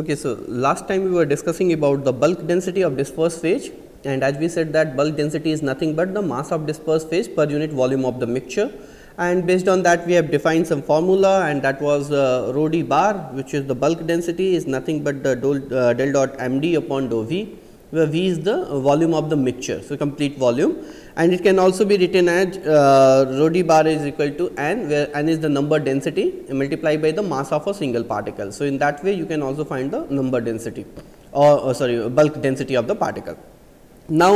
Okay, so last time we were discussing about the bulk density of dispersed phase and as we said that bulk density is nothing but the mass of dispersed phase per unit volume of the mixture. And based on that we have defined some formula and that was uh, rho d bar which is the bulk density is nothing but the del, uh, del dot m d upon dou v where v is the volume of the mixture. So, complete volume and it can also be written as uh, rho d bar is equal to n where n is the number density multiplied by the mass of a single particle. So, in that way you can also find the number density or, or sorry bulk density of the particle. Now,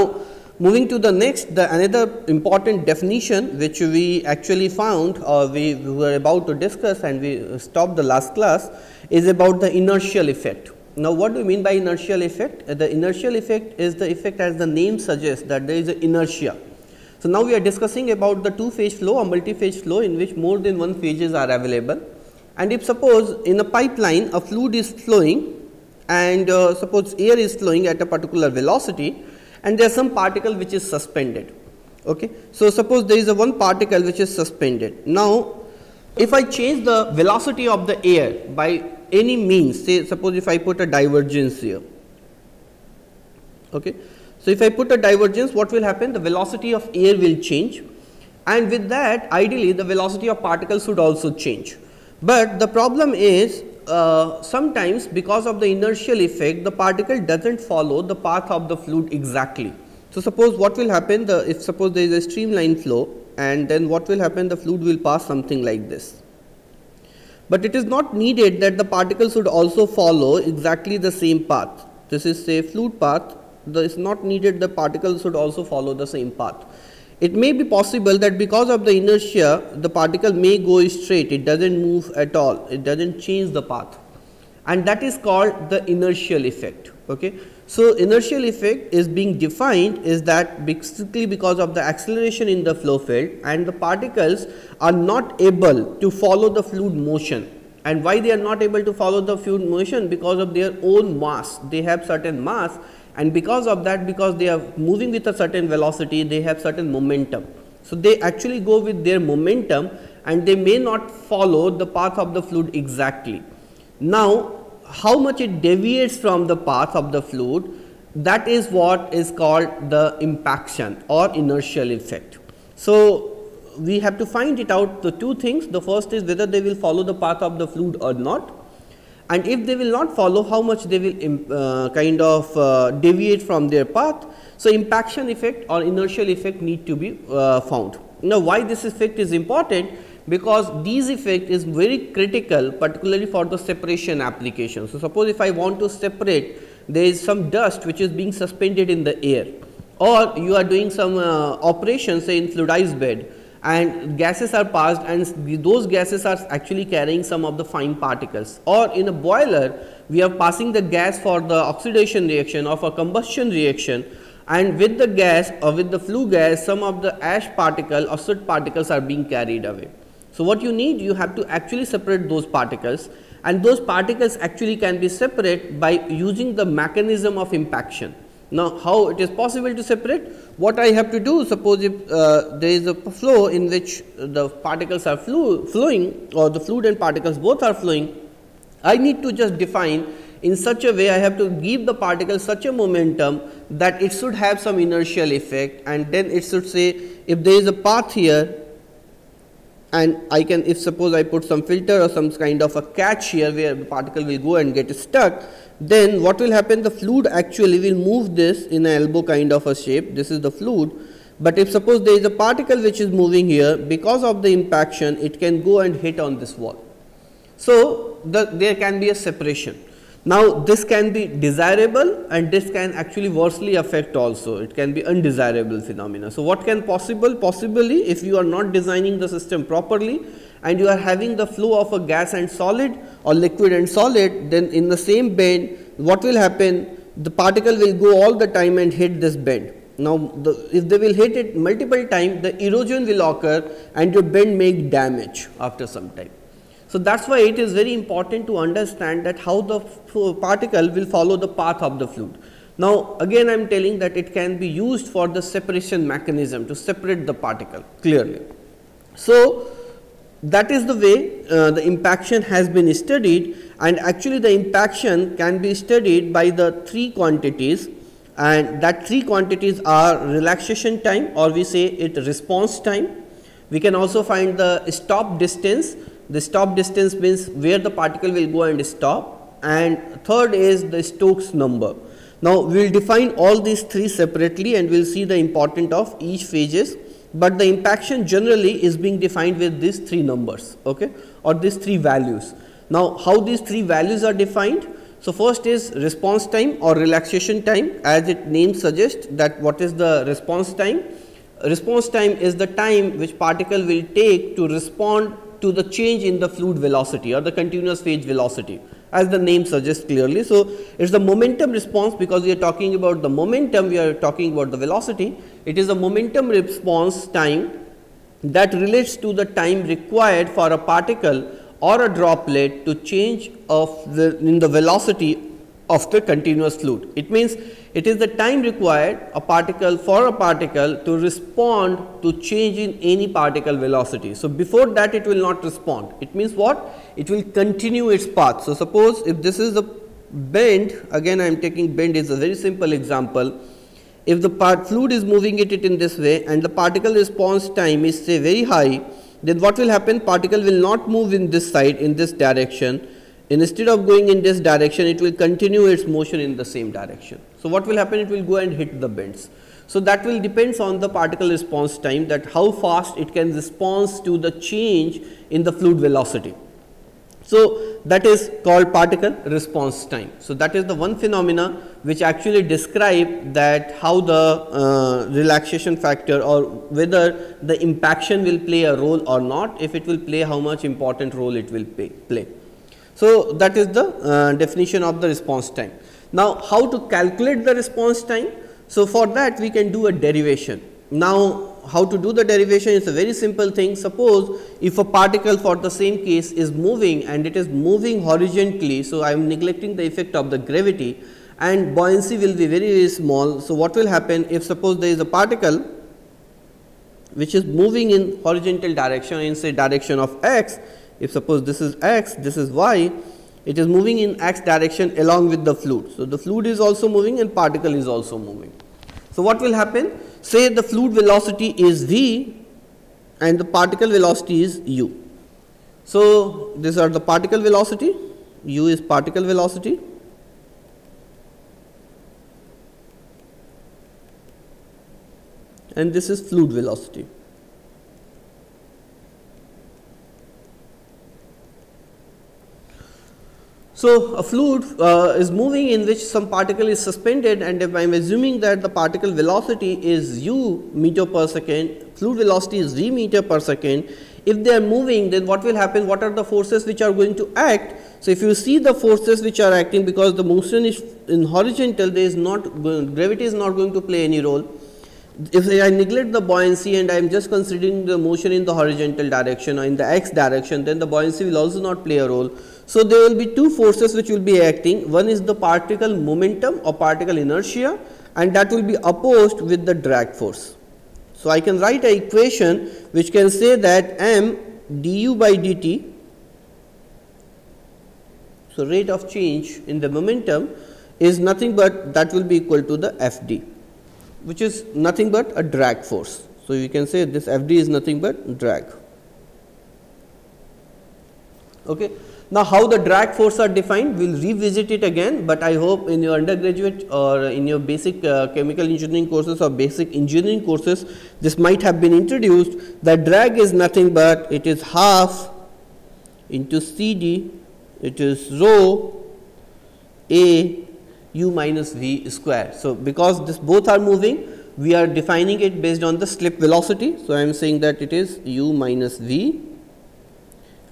moving to the next the another important definition which we actually found or we, we were about to discuss and we stopped the last class is about the inertial effect. Now, what do you mean by inertial effect? Uh, the inertial effect is the effect as the name suggests that there is inertia. So, now we are discussing about the two phase flow or multi phase flow in which more than one phases are available and if suppose in a pipeline a fluid is flowing and uh, suppose air is flowing at a particular velocity and there is some particle which is suspended. Okay. So, suppose there is a one particle which is suspended. Now, if I change the velocity of the air by any means say suppose if I put a divergence here. Okay. So, if I put a divergence what will happen the velocity of air will change and with that ideally the velocity of particles should also change. But the problem is uh, sometimes because of the inertial effect the particle does not follow the path of the fluid exactly. So, suppose what will happen the if suppose there is a streamline flow and then what will happen the fluid will pass something like this but it is not needed that the particle should also follow exactly the same path. This is say fluid path, it is not needed the particle should also follow the same path. It may be possible that because of the inertia, the particle may go straight, it does not move at all, it does not change the path and that is called the inertial effect. Okay. So, inertial effect is being defined is that basically because of the acceleration in the flow field and the particles are not able to follow the fluid motion and why they are not able to follow the fluid motion because of their own mass they have certain mass and because of that because they are moving with a certain velocity they have certain momentum. So, they actually go with their momentum and they may not follow the path of the fluid exactly. Now, how much it deviates from the path of the fluid that is what is called the impaction or inertial effect. So, we have to find it out the two things the first is whether they will follow the path of the fluid or not and if they will not follow how much they will uh, kind of uh, deviate from their path. So, impaction effect or inertial effect need to be uh, found. Now, why this effect is important because these effect is very critical particularly for the separation application. So, suppose if I want to separate there is some dust which is being suspended in the air or you are doing some uh, operation say in fluidized bed and gases are passed and those gases are actually carrying some of the fine particles or in a boiler we are passing the gas for the oxidation reaction of a combustion reaction and with the gas or with the flue gas some of the ash particle or soot particles are being carried away. So, what you need you have to actually separate those particles and those particles actually can be separate by using the mechanism of impaction. Now, how it is possible to separate? What I have to do suppose if uh, there is a flow in which the particles are flu flowing or the fluid and particles both are flowing, I need to just define in such a way I have to give the particle such a momentum that it should have some inertial effect and then it should say if there is a path here and I can if suppose I put some filter or some kind of a catch here where the particle will go and get stuck then what will happen? The fluid actually will move this in an elbow kind of a shape. This is the fluid. But if suppose there is a particle which is moving here because of the impaction it can go and hit on this wall. So, the, there can be a separation now, this can be desirable and this can actually worstly affect also, it can be undesirable phenomena. So, what can possible? Possibly if you are not designing the system properly and you are having the flow of a gas and solid or liquid and solid, then in the same bend what will happen? The particle will go all the time and hit this bend. Now, the, if they will hit it multiple times, the erosion will occur and your bend make damage after some time. So, that is why it is very important to understand that how the particle will follow the path of the fluid. Now, again I am telling that it can be used for the separation mechanism to separate the particle clearly. So, that is the way uh, the impaction has been studied and actually the impaction can be studied by the three quantities and that three quantities are relaxation time or we say it response time. We can also find the stop distance, the stop distance means where the particle will go and stop and third is the Stokes number. Now, we will define all these three separately and we will see the importance of each phases, but the impaction generally is being defined with these three numbers okay, or these three values. Now, how these three values are defined? So, first is response time or relaxation time as its name suggests that what is the response time? Response time is the time which particle will take to respond to the change in the fluid velocity or the continuous phase velocity as the name suggests clearly. So, it is the momentum response because we are talking about the momentum, we are talking about the velocity. It is the momentum response time that relates to the time required for a particle or a droplet to change of the in the velocity of the continuous fluid. It means it is the time required a particle for a particle to respond to change in any particle velocity. So, before that it will not respond. It means what? It will continue its path. So, suppose if this is the bend again I am taking bend is a very simple example. If the part fluid is moving it, it in this way and the particle response time is say very high then what will happen particle will not move in this side in this direction instead of going in this direction it will continue its motion in the same direction. So, what will happen it will go and hit the bends. So, that will depends on the particle response time that how fast it can respond to the change in the fluid velocity. So, that is called particle response time. So, that is the one phenomena which actually describe that how the uh, relaxation factor or whether the impaction will play a role or not, if it will play how much important role it will pay, play. So, that is the uh, definition of the response time. Now, how to calculate the response time? So, for that we can do a derivation. Now, how to do the derivation is a very simple thing. Suppose if a particle for the same case is moving and it is moving horizontally. So, I am neglecting the effect of the gravity and buoyancy will be very, very small. So, what will happen if suppose there is a particle which is moving in horizontal direction in say direction of x, if suppose this is x, this is y, it is moving in x direction along with the fluid. So, the fluid is also moving and particle is also moving. So, what will happen? Say the fluid velocity is v and the particle velocity is u. So, these are the particle velocity, u is particle velocity and this is fluid velocity. So, a fluid uh, is moving in which some particle is suspended and if I am assuming that the particle velocity is u meter per second, fluid velocity is v meter per second. If they are moving then what will happen, what are the forces which are going to act? So, if you see the forces which are acting because the motion is in horizontal there is not gravity is not going to play any role if I neglect the buoyancy and I am just considering the motion in the horizontal direction or in the x direction, then the buoyancy will also not play a role. So, there will be two forces which will be acting. One is the particle momentum or particle inertia and that will be opposed with the drag force. So, I can write a equation which can say that m du by dt, so rate of change in the momentum is nothing but that will be equal to the Fd which is nothing but a drag force. So, you can say this Fd is nothing but drag. Okay. Now, how the drag force are defined we will revisit it again, but I hope in your undergraduate or in your basic uh, chemical engineering courses or basic engineering courses this might have been introduced that drag is nothing but it is half into C d it is rho a u minus v square. So, because this both are moving we are defining it based on the slip velocity. So, I am saying that it is u minus v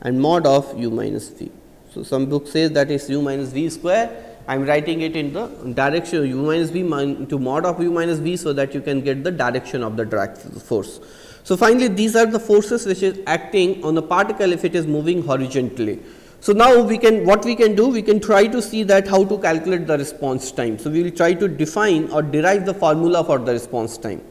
and mod of u minus v. So, some book says that is u minus v square I am writing it in the direction of u minus v into mod of u minus v so that you can get the direction of the drag force. So, finally, these are the forces which is acting on the particle if it is moving horizontally. So, now we can what we can do we can try to see that how to calculate the response time. So, we will try to define or derive the formula for the response time.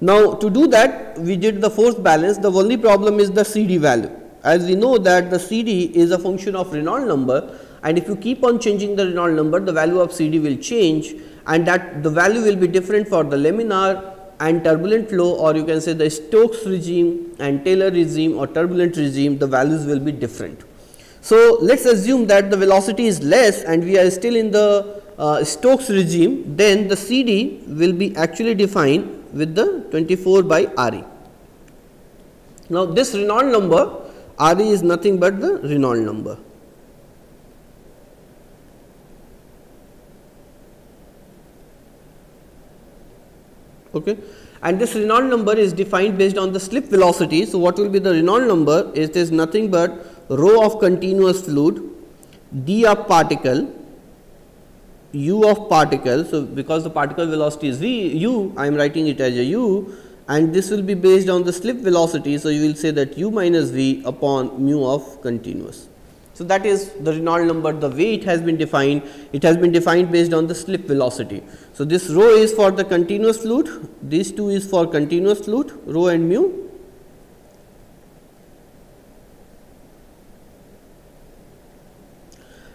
Now, to do that we did the force balance the only problem is the CD value. As we know that the CD is a function of Reynolds number and if you keep on changing the Reynolds number the value of CD will change and that the value will be different for the laminar and turbulent flow or you can say the Stokes regime and Taylor regime or turbulent regime the values will be different. So, let us assume that the velocity is less and we are still in the uh, Stokes regime then the CD will be actually defined with the 24 by RE. Now, this Reynolds number RE is nothing but the Reynolds number. Okay. And this Reynolds number is defined based on the slip velocity. So, what will be the Reynolds number is this nothing but rho of continuous fluid, d of particle, u of particle. So, because the particle velocity is v u, I am writing it as a u and this will be based on the slip velocity. So, you will say that u minus v upon mu of continuous. So, that is the Reynolds number the way it has been defined, it has been defined based on the slip velocity. So, this rho is for the continuous fluid, these two is for continuous fluid rho and mu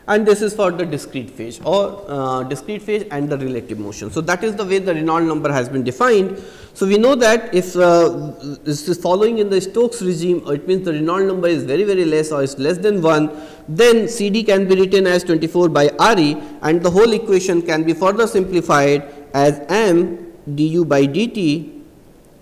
and this is for the discrete phase or uh, discrete phase and the relative motion. So, that is the way the Reynolds number has been defined. So, we know that if uh, this is following in the Stokes regime it means the Reynolds number is very very less or is less than 1 then CD can be written as 24 by RE and the whole equation can be further simplified as m du by dt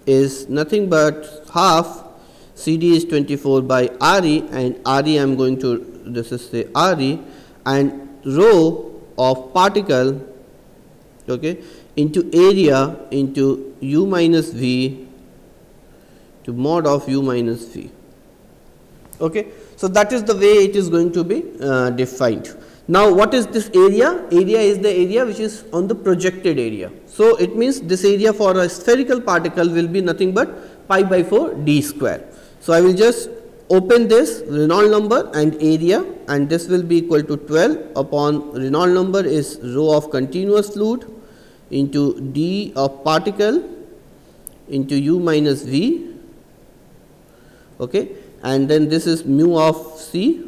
is nothing but half CD is 24 by RE and RE I am going to this is the RE and rho of particle okay, into area into u minus v to mod of u minus v. Okay. So, that is the way it is going to be uh, defined. Now, what is this area? Area is the area which is on the projected area. So, it means this area for a spherical particle will be nothing but pi by 4 d square. So, I will just open this Reynolds number and area and this will be equal to 12 upon Reynolds number is rho of continuous fluid into d of particle into u minus v okay? And then this is mu of c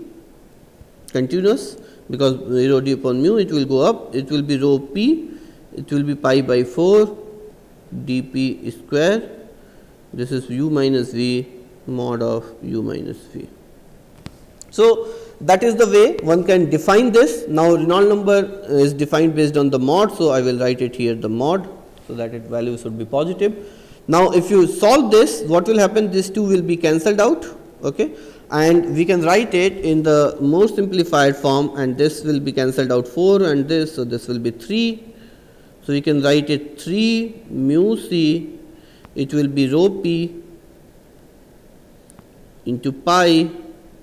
continuous because rho d upon mu it will go up. It will be rho p. It will be pi by 4 dp square. This is u minus v mod of u minus v. So, that is the way one can define this. Now, Reynolds number is defined based on the mod. So, I will write it here the mod. So, that its value should be positive. Now, if you solve this what will happen these two will be cancelled out okay, and we can write it in the more simplified form and this will be cancelled out 4 and this. So, this will be 3. So, we can write it 3 mu c it will be rho p into pi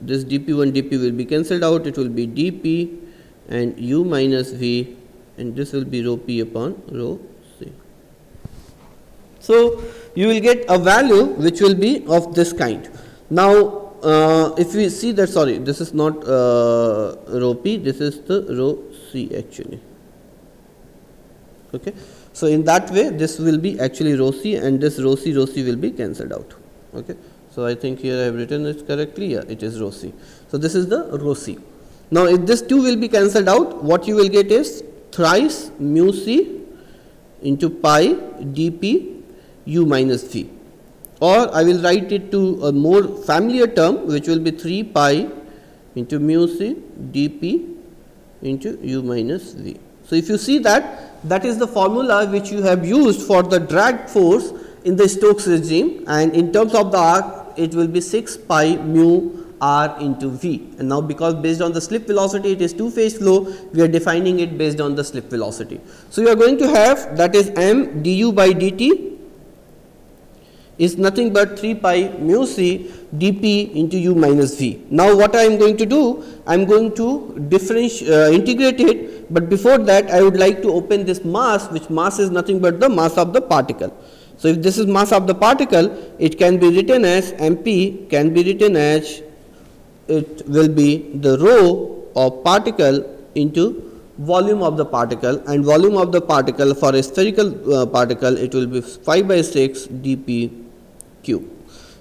this dp1 dp will be cancelled out it will be dp and u minus v and this will be rho p upon rho c. So, you will get a value which will be of this kind. Now, uh, if we see that sorry this is not uh, rho p this is the rho c actually. Okay. So, in that way this will be actually rho c and this rho c rho c will be cancelled out. Okay. So, I think here I have written it correctly, yeah, it is rho c. So, this is the rho c. Now, if this 2 will be cancelled out, what you will get is thrice mu c into pi dp u minus v or I will write it to a more familiar term which will be 3 pi into mu c dp into u minus v. So, if you see that that is the formula which you have used for the drag force in the Stokes regime and in terms of the arc it will be 6 pi mu r into v and now because based on the slip velocity it is two phase flow we are defining it based on the slip velocity. So, you are going to have that is m du by dt is nothing but 3 pi mu c dp into u minus v. Now, what I am going to do? I am going to differentiate uh, integrate it, but before that I would like to open this mass which mass is nothing but the mass of the particle. So, if this is mass of the particle, it can be written as mp can be written as it will be the rho of particle into volume of the particle and volume of the particle for a spherical uh, particle it will be 5 by 6 dp cube.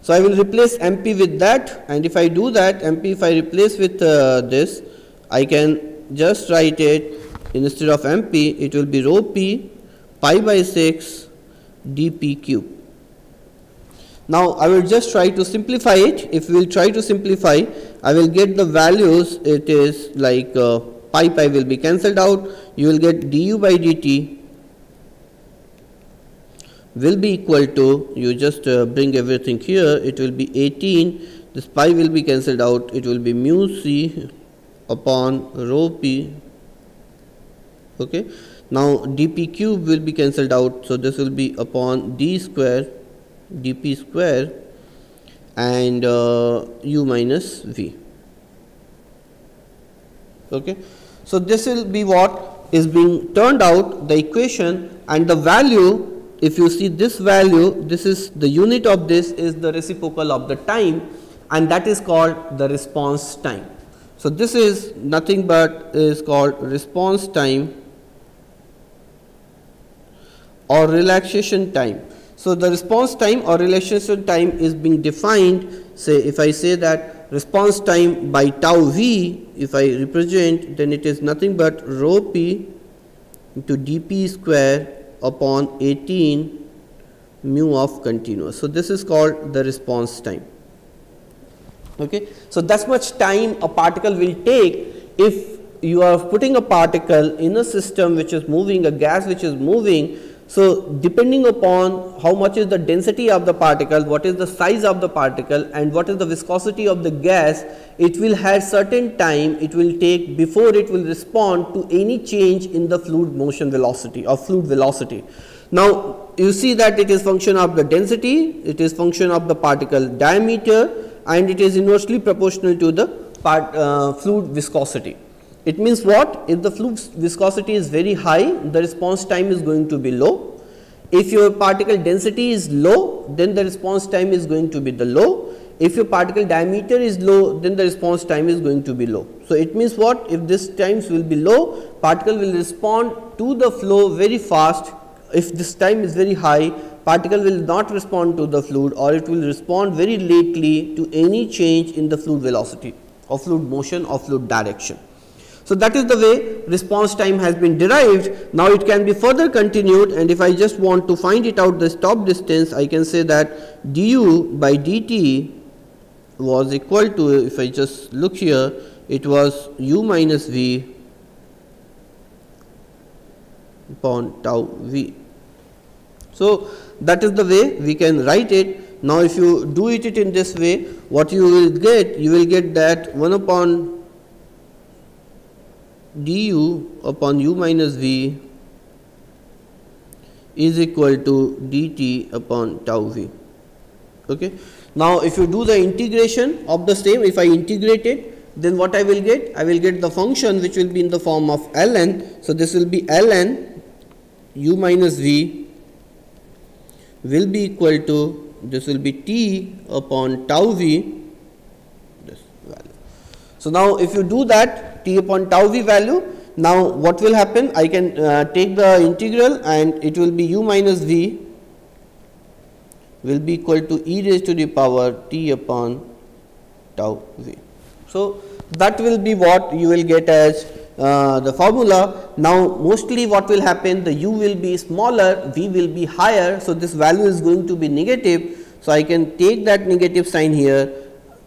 So, I will replace MP with that and if I do that MP if I replace with uh, this I can just write it instead of MP it will be rho p pi by 6 dp cube. Now, I will just try to simplify it. If we will try to simplify I will get the values. It is like uh, pi pi will be cancelled out. You will get du by dt will be equal to you just uh, bring everything here. It will be 18 this pi will be cancelled out. It will be mu c upon rho p. Okay now dp cube will be cancelled out. So this will be upon d square dp square and uh, u minus v. Okay? So this will be what is being turned out the equation and the value if you see this value this is the unit of this is the reciprocal of the time and that is called the response time. So, this is nothing but is called response time or relaxation time. So, the response time or relaxation time is being defined say if I say that response time by tau v if I represent then it is nothing but rho p into dp square upon 18 mu of continuous. So, this is called the response time. Okay. So, that's much time a particle will take if you are putting a particle in a system which is moving a gas which is moving so, depending upon how much is the density of the particle, what is the size of the particle and what is the viscosity of the gas, it will have certain time it will take before it will respond to any change in the fluid motion velocity or fluid velocity. Now, you see that it is function of the density, it is function of the particle diameter and it is inversely proportional to the part, uh, fluid viscosity. It means what? If the fluid viscosity is very high, the response time is going to be low. If your particle density is low, then the response time is going to be the low. If your particle diameter is low, then the response time is going to be low. So, it means what? If this times will be low, particle will respond to the flow very fast. If this time is very high, particle will not respond to the fluid or it will respond very lately to any change in the fluid velocity or fluid motion or fluid direction. So, that is the way response time has been derived. Now, it can be further continued and if I just want to find it out the stop distance, I can say that du by dt was equal to if I just look here, it was u minus v upon tau v. So, that is the way we can write it. Now, if you do it in this way, what you will get? You will get that 1 upon du upon u minus v is equal to dt upon tau v. Okay. Now, if you do the integration of the same, if I integrate it, then what I will get? I will get the function which will be in the form of ln. So, this will be ln u minus v will be equal to this will be t upon tau v this value. So, now if you do that t upon tau v value. Now, what will happen? I can uh, take the integral and it will be u minus v will be equal to e raised to the power t upon tau v. So, that will be what you will get as uh, the formula. Now, mostly what will happen the u will be smaller, v will be higher. So, this value is going to be negative. So, I can take that negative sign here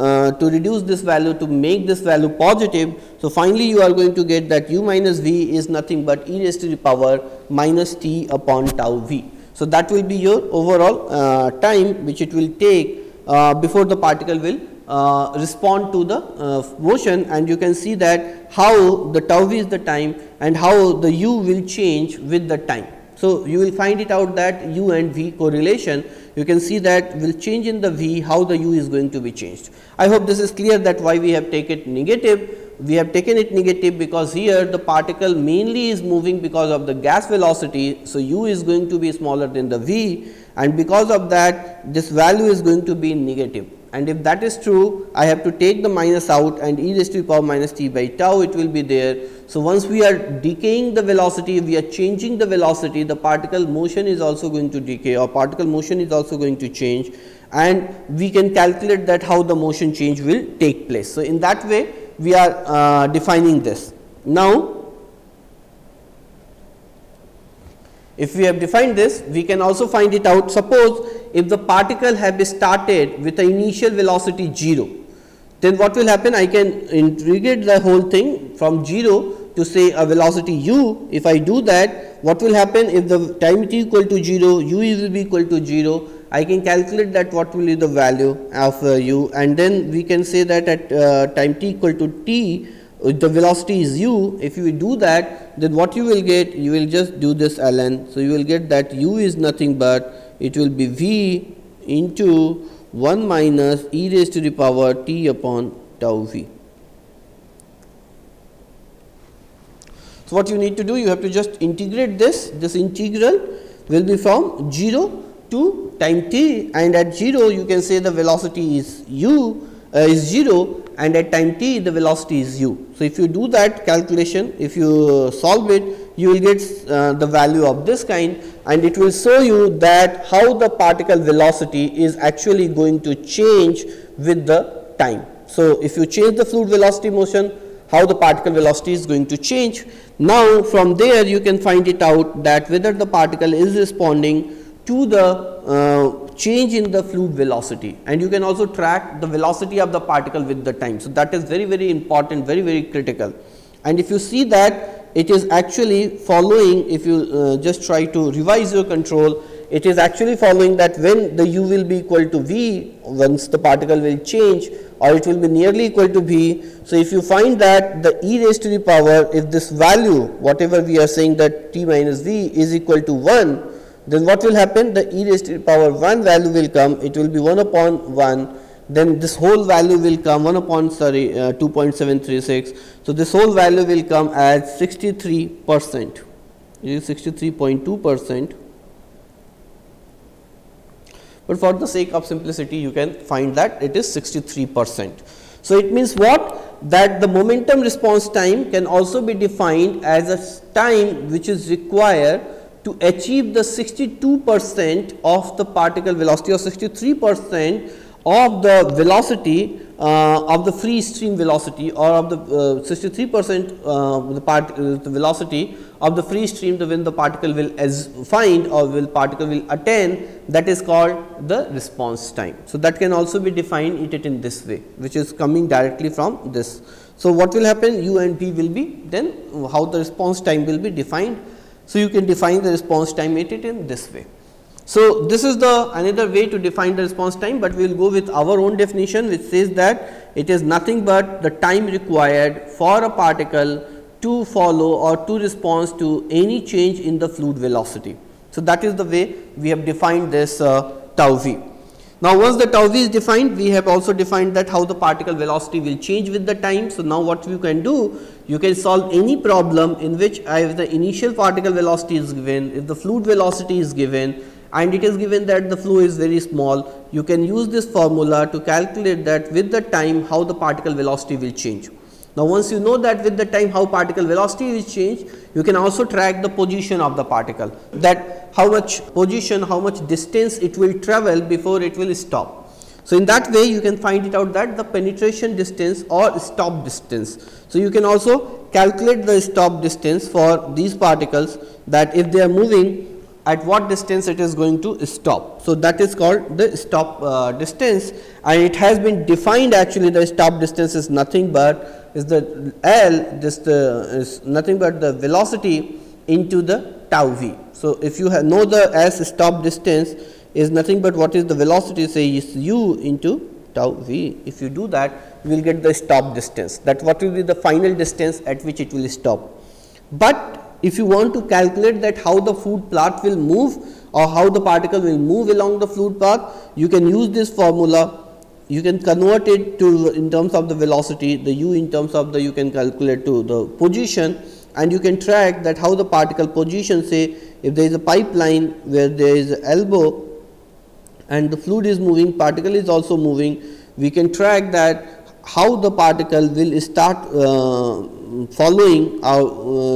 uh, to reduce this value to make this value positive. So, finally, you are going to get that u minus v is nothing but e raised to the power minus t upon tau v. So, that will be your overall uh, time which it will take uh, before the particle will uh, respond to the uh, motion and you can see that how the tau v is the time and how the u will change with the time. So, you will find it out that u and v correlation you can see that will change in the v how the u is going to be changed. I hope this is clear that why we have taken it negative we have taken it negative because here the particle mainly is moving because of the gas velocity. So, u is going to be smaller than the v and because of that this value is going to be negative and if that is true I have to take the minus out and e raised to the power minus t by tau it will be there. So, once we are decaying the velocity we are changing the velocity the particle motion is also going to decay or particle motion is also going to change and we can calculate that how the motion change will take place. So, in that way we are uh, defining this. Now, if we have defined this we can also find it out suppose if the particle have started with the initial velocity 0 then what will happen I can integrate the whole thing from 0 to say a velocity u if I do that what will happen if the time t equal to 0 u will be equal to 0 I can calculate that what will be the value of uh, u and then we can say that at uh, time t equal to t uh, the velocity is u if you do that then what you will get you will just do this ln. So, you will get that u is nothing but it will be v into 1 minus e raised to the power t upon tau v. So, what you need to do you have to just integrate this this integral will be from 0 to time t and at 0 you can say the velocity is u uh, is 0 and at time t the velocity is u. So, if you do that calculation if you solve it you will get uh, the value of this kind and it will show you that how the particle velocity is actually going to change with the time. So, if you change the fluid velocity motion how the particle velocity is going to change. Now, from there you can find it out that whether the particle is responding to the uh, change in the fluid velocity and you can also track the velocity of the particle with the time. So, that is very very important very very critical and if you see that it is actually following if you uh, just try to revise your control it is actually following that when the u will be equal to v once the particle will change or it will be nearly equal to v. So, if you find that the e raised to the power if this value whatever we are saying that t minus v is equal to 1 then what will happen? The e raised to the power 1 value will come it will be 1 upon 1 then this whole value will come 1 upon sorry uh, 2.736 so this whole value will come as 63 percent. It is 63.2 percent but for the sake of simplicity you can find that it is 63 percent. So it means what? That the momentum response time can also be defined as a time which is required to achieve the 62 percent of the particle velocity or 63 percent of the velocity of the free stream velocity or of the uh, 63 percent uh, the part uh, the velocity of the free stream the when the particle will as find or will particle will attain that is called the response time. So, that can also be defined it in this way which is coming directly from this. So, what will happen u and v will be then how the response time will be defined so, you can define the response time it in this way. So, this is the another way to define the response time, but we will go with our own definition which says that it is nothing but the time required for a particle to follow or to respond to any change in the fluid velocity. So, that is the way we have defined this uh, tau v. Now, once the tau v is defined, we have also defined that how the particle velocity will change with the time. So, now what you can do, you can solve any problem in which if the initial particle velocity is given, if the fluid velocity is given and it is given that the flow is very small, you can use this formula to calculate that with the time how the particle velocity will change. Now, once you know that with the time how particle velocity will change, you can also track the position of the particle that how much position, how much distance it will travel before it will stop. So, in that way you can find it out that the penetration distance or stop distance. So, you can also calculate the stop distance for these particles that if they are moving at what distance it is going to stop. So, that is called the stop uh, distance and it has been defined actually the stop distance is nothing but is the L this the is nothing but the velocity into the tau v. So, if you know the S stop distance is nothing but what is the velocity say is u into tau v. If you do that you will get the stop distance that what will be the final distance at which it will stop. But if you want to calculate that how the fluid path will move or how the particle will move along the fluid path you can use this formula. You can convert it to in terms of the velocity the u in terms of the you can calculate to the position. And you can track that how the particle position say if there is a pipeline where there is elbow and the fluid is moving particle is also moving we can track that how the particle will start uh, following uh,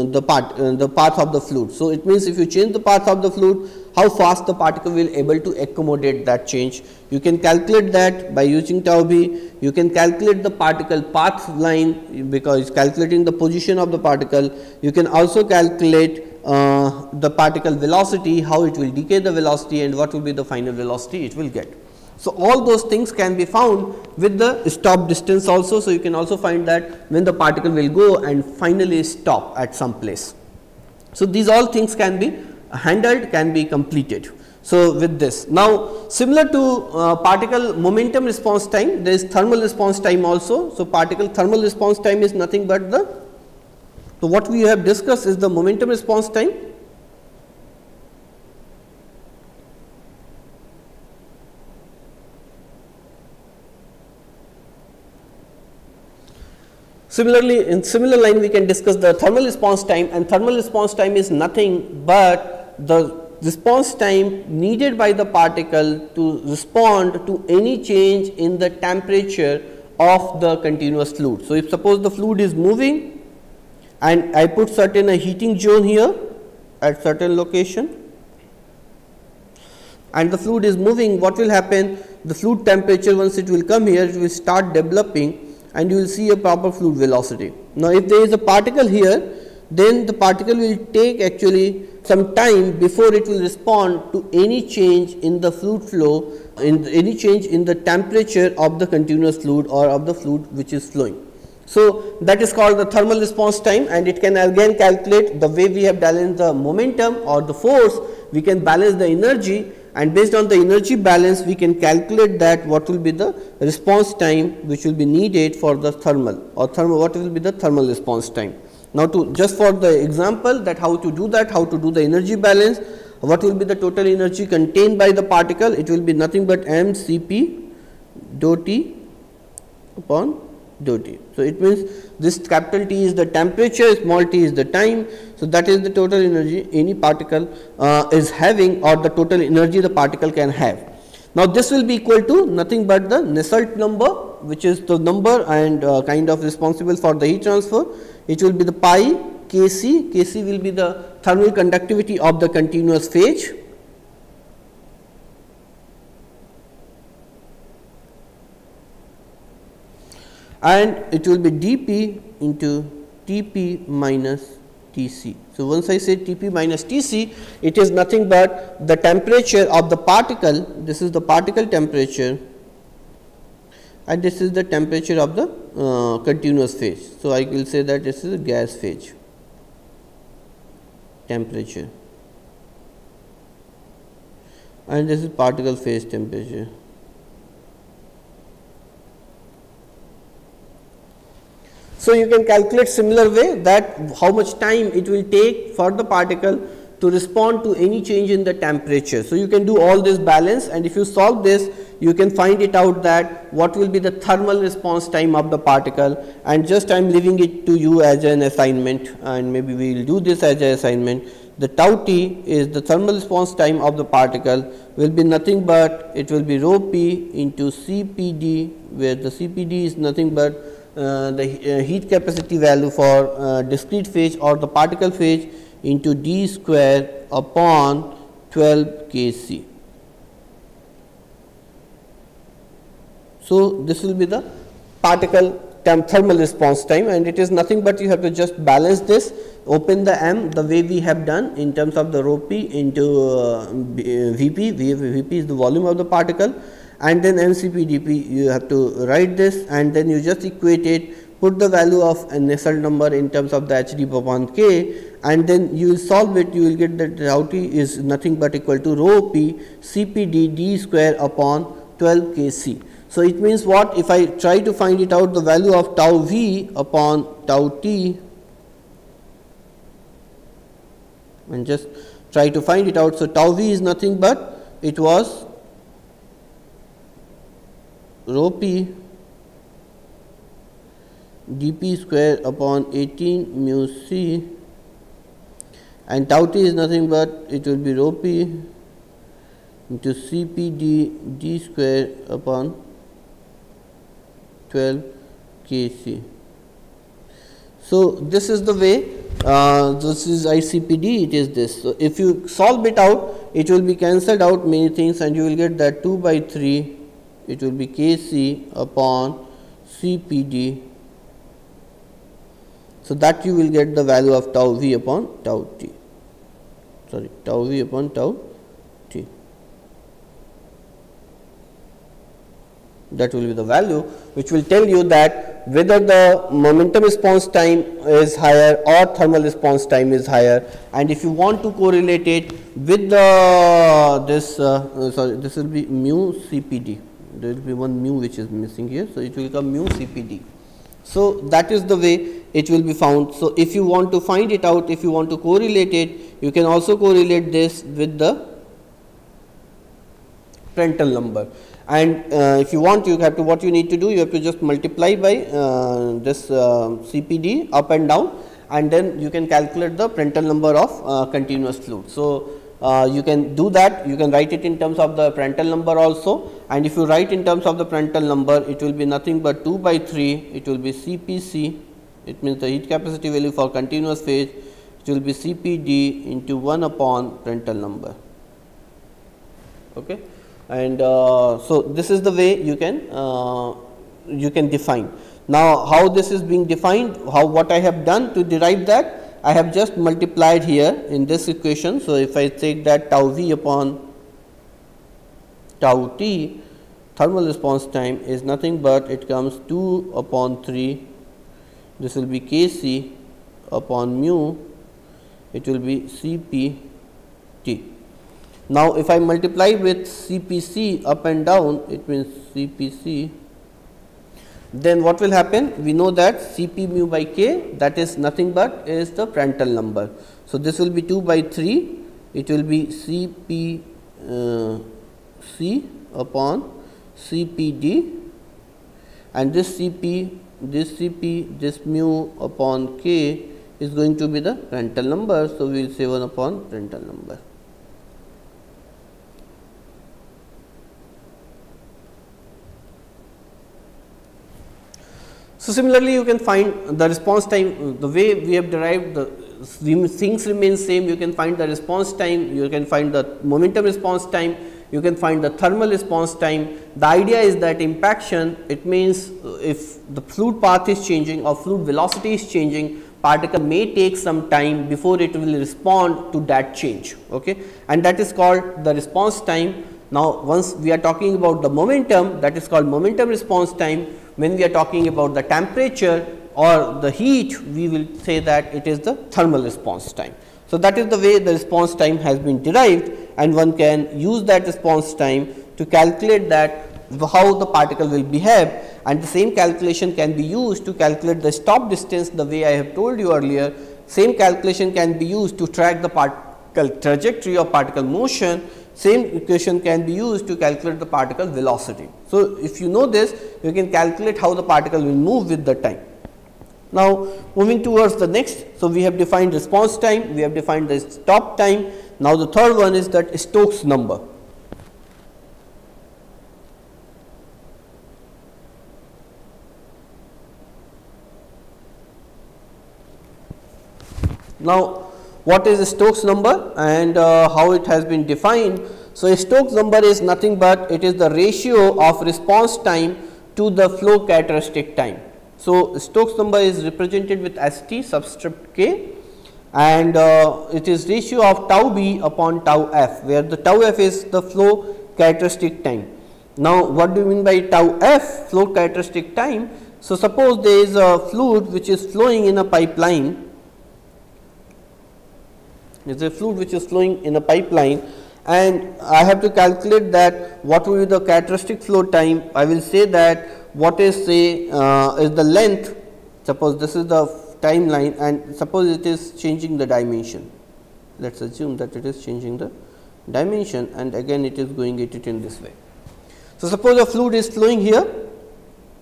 the, part, uh, the path of the fluid. So, it means if you change the path of the fluid, how fast the particle will able to accommodate that change. You can calculate that by using tau v, you can calculate the particle path line because calculating the position of the particle, you can also calculate uh, the particle velocity, how it will decay the velocity and what will be the final velocity it will get. So, all those things can be found with the stop distance also. So, you can also find that when the particle will go and finally stop at some place. So, these all things can be handled can be completed. So, with this now similar to uh, particle momentum response time there is thermal response time also. So, particle thermal response time is nothing but the so what we have discussed is the momentum response time Similarly, in similar line we can discuss the thermal response time and thermal response time is nothing but the response time needed by the particle to respond to any change in the temperature of the continuous fluid. So, if suppose the fluid is moving and I put certain a heating zone here at certain location and the fluid is moving what will happen the fluid temperature once it will come here it will start developing and you will see a proper fluid velocity. Now, if there is a particle here then the particle will take actually some time before it will respond to any change in the fluid flow in any change in the temperature of the continuous fluid or of the fluid which is flowing. So, that is called the thermal response time and it can again calculate the way we have balanced the momentum or the force we can balance the energy and based on the energy balance we can calculate that what will be the response time which will be needed for the thermal or thermal what will be the thermal response time. Now, to just for the example that how to do that how to do the energy balance what will be the total energy contained by the particle it will be nothing but m c p dou t upon dou t. So, it means this capital T is the temperature, small t is the time. So, that is the total energy any particle uh, is having or the total energy the particle can have. Now, this will be equal to nothing but the Nusselt number which is the number and uh, kind of responsible for the heat transfer. It will be the pi K c, K c will be the thermal conductivity of the continuous phase and it will be dP into Tp minus Tc. So, once I say Tp minus Tc, it is nothing but the temperature of the particle, this is the particle temperature and this is the temperature of the uh, continuous phase. So, I will say that this is a gas phase temperature and this is particle phase temperature. So, you can calculate similar way that how much time it will take for the particle to respond to any change in the temperature. So, you can do all this balance and if you solve this you can find it out that what will be the thermal response time of the particle and just I am leaving it to you as an assignment and maybe we will do this as an assignment. The tau t is the thermal response time of the particle will be nothing but it will be rho p into CPD where the CPD is nothing but uh, the uh, heat capacity value for uh, discrete phase or the particle phase into d square upon 12 Kc. So, this will be the particle thermal response time and it is nothing but you have to just balance this open the m the way we have done in terms of the rho p into uh, Vp, Vp is the volume of the particle and then MCPDP you have to write this and then you just equate it put the value of Nusselt number in terms of the HD upon K and then you will solve it you will get that tau T is nothing but equal to rho P CPD D square upon 12 Kc. So, it means what if I try to find it out the value of tau V upon tau T and just try to find it out. So, tau V is nothing but it was rho p dp square upon 18 mu c and tau t is nothing but it will be rho p into cp d d square upon 12 kc. So, this is the way uh, this is ICPD it is this. So, if you solve it out it will be cancelled out many things and you will get that 2 by 3 it will be Kc upon CPD. So, that you will get the value of tau v upon tau t sorry tau v upon tau t. That will be the value which will tell you that whether the momentum response time is higher or thermal response time is higher and if you want to correlate it with the this uh, sorry this will be mu CPD there will be one mu which is missing here. So, it will become mu CPD. So, that is the way it will be found. So, if you want to find it out, if you want to correlate it, you can also correlate this with the Prandtl number. And uh, if you want, you have to what you need to do, you have to just multiply by uh, this uh, CPD up and down and then you can calculate the Prandtl number of uh, continuous fluid. So, uh, you can do that you can write it in terms of the Prandtl number also and if you write in terms of the Prandtl number it will be nothing but 2 by 3 it will be CPC it means the heat capacity value for continuous phase it will be CPD into 1 upon Prandtl number. Okay. And uh, so, this is the way you can uh, you can define. Now, how this is being defined how what I have done to derive that I have just multiplied here in this equation. So, if I take that tau v upon tau t thermal response time is nothing but it comes 2 upon 3 this will be k c upon mu it will be c p t. Now, if I multiply with c p c up and down it means c p c then what will happen? We know that Cp mu by k that is nothing but is the Prandtl number. So, this will be 2 by 3 it will be Cp uh, C upon Cpd and this Cp this Cp this mu upon k is going to be the Prandtl number. So, we will say 1 upon Prandtl number. So, similarly you can find the response time the way we have derived the things remain same you can find the response time you can find the momentum response time you can find the thermal response time. The idea is that impaction it means uh, if the fluid path is changing or fluid velocity is changing particle may take some time before it will respond to that change okay and that is called the response time. Now, once we are talking about the momentum that is called momentum response time when we are talking about the temperature or the heat, we will say that it is the thermal response time. So, that is the way the response time has been derived and one can use that response time to calculate that how the particle will behave and the same calculation can be used to calculate the stop distance the way I have told you earlier. Same calculation can be used to track the particle trajectory of particle motion same equation can be used to calculate the particle velocity. So, if you know this you can calculate how the particle will move with the time. Now, moving towards the next. So, we have defined response time, we have defined the stop time. Now, the third one is that Stokes number. Now, what is the Stokes number and uh, how it has been defined. So, Stokes number is nothing but it is the ratio of response time to the flow characteristic time. So, Stokes number is represented with ST subscript k and uh, it is ratio of tau v upon tau f where the tau f is the flow characteristic time. Now, what do you mean by tau f flow characteristic time? So, suppose there is a fluid which is flowing in a pipeline is a fluid which is flowing in a pipeline and I have to calculate that what will be the characteristic flow time. I will say that what is say uh, is the length suppose this is the timeline and suppose it is changing the dimension. Let us assume that it is changing the dimension and again it is going at it in this way. So, suppose a fluid is flowing here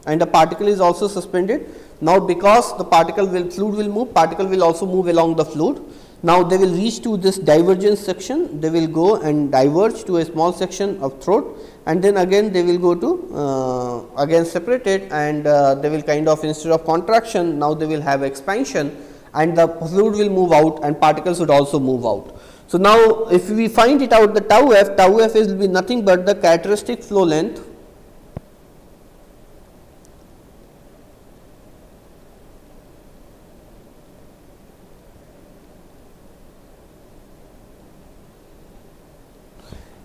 and a particle is also suspended. Now, because the particle will fluid will move particle will also move along the fluid Now, they will reach to this divergence section, they will go and diverge to a small section of throat. And then again they will go to uh, again separated. And uh, they will kind of instead of contraction now they will have expansion. And the fluid will move out and particles would also move out. So, now if we find it out the tau f, tau f is will be nothing but the characteristic flow length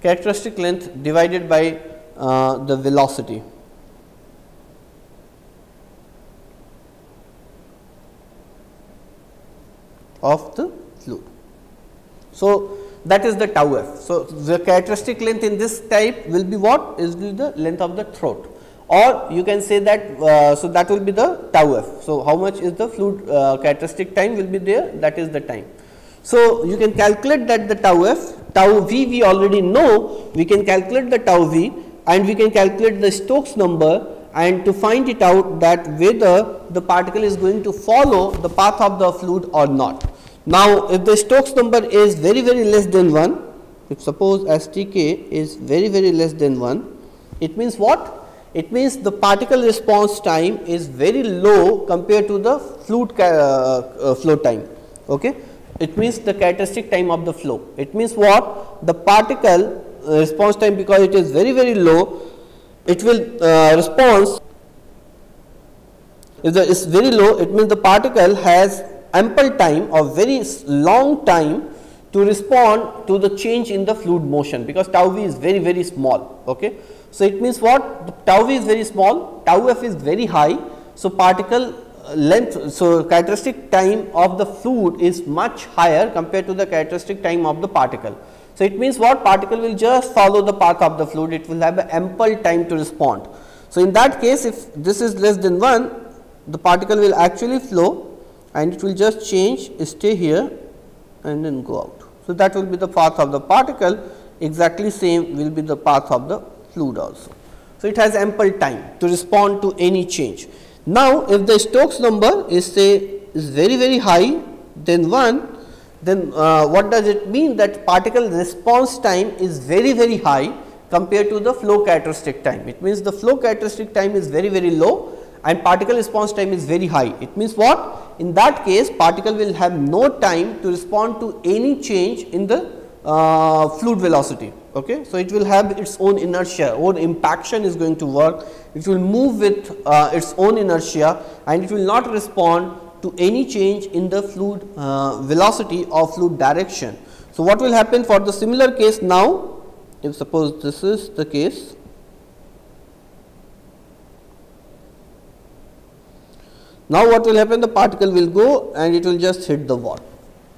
characteristic length divided by uh, the velocity. of the fluid. So, that is the tau f. So, the characteristic length in this type will be what is the length of the throat or you can say that uh, so that will be the tau f. So, how much is the fluid uh, characteristic time will be there that is the time. So, you can calculate that the tau f tau v we already know we can calculate the tau v and we can calculate the Stokes number and to find it out that whether the particle is going to follow the path of the fluid or not. Now, if the Stokes number is very very less than 1, if suppose STK is very very less than 1, it means what? It means the particle response time is very low compared to the fluid uh, uh, flow time. Okay? It means the characteristic time of the flow. It means what? The particle uh, response time because it is very very low it will uh, response if the is very low it means the particle has ample time or very long time to respond to the change in the fluid motion because tau v is very very small okay so it means what the tau v is very small tau f is very high so particle length so characteristic time of the fluid is much higher compared to the characteristic time of the particle so, it means what particle will just follow the path of the fluid, it will have ample time to respond. So, in that case if this is less than 1, the particle will actually flow and it will just change stay here and then go out. So, that will be the path of the particle exactly same will be the path of the fluid also. So, it has ample time to respond to any change. Now, if the Stokes number is say is very very high then 1 then uh, what does it mean that particle response time is very very high compared to the flow characteristic time. It means the flow characteristic time is very very low and particle response time is very high. It means what? In that case particle will have no time to respond to any change in the uh, fluid velocity. Okay. So, it will have its own inertia, own impaction is going to work, it will move with uh, its own inertia and it will not respond to any change in the fluid uh, velocity or fluid direction. So, what will happen for the similar case now if suppose this is the case now what will happen the particle will go and it will just hit the wall.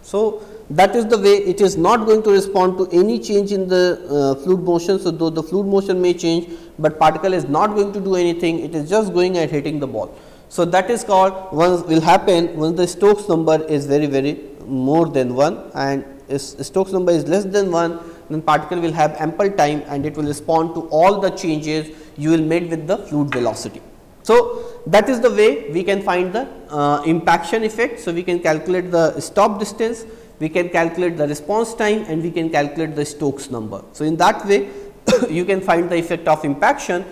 So, that is the way it is not going to respond to any change in the uh, fluid motion. So, though the fluid motion may change, but particle is not going to do anything it is just going and hitting the ball. So, that is called one will happen when the Stokes number is very very more than 1 and if Stokes number is less than 1 then particle will have ample time and it will respond to all the changes you will made with the fluid velocity. So, that is the way we can find the uh, impaction effect. So, we can calculate the stop distance, we can calculate the response time and we can calculate the Stokes number. So, in that way you can find the effect of impaction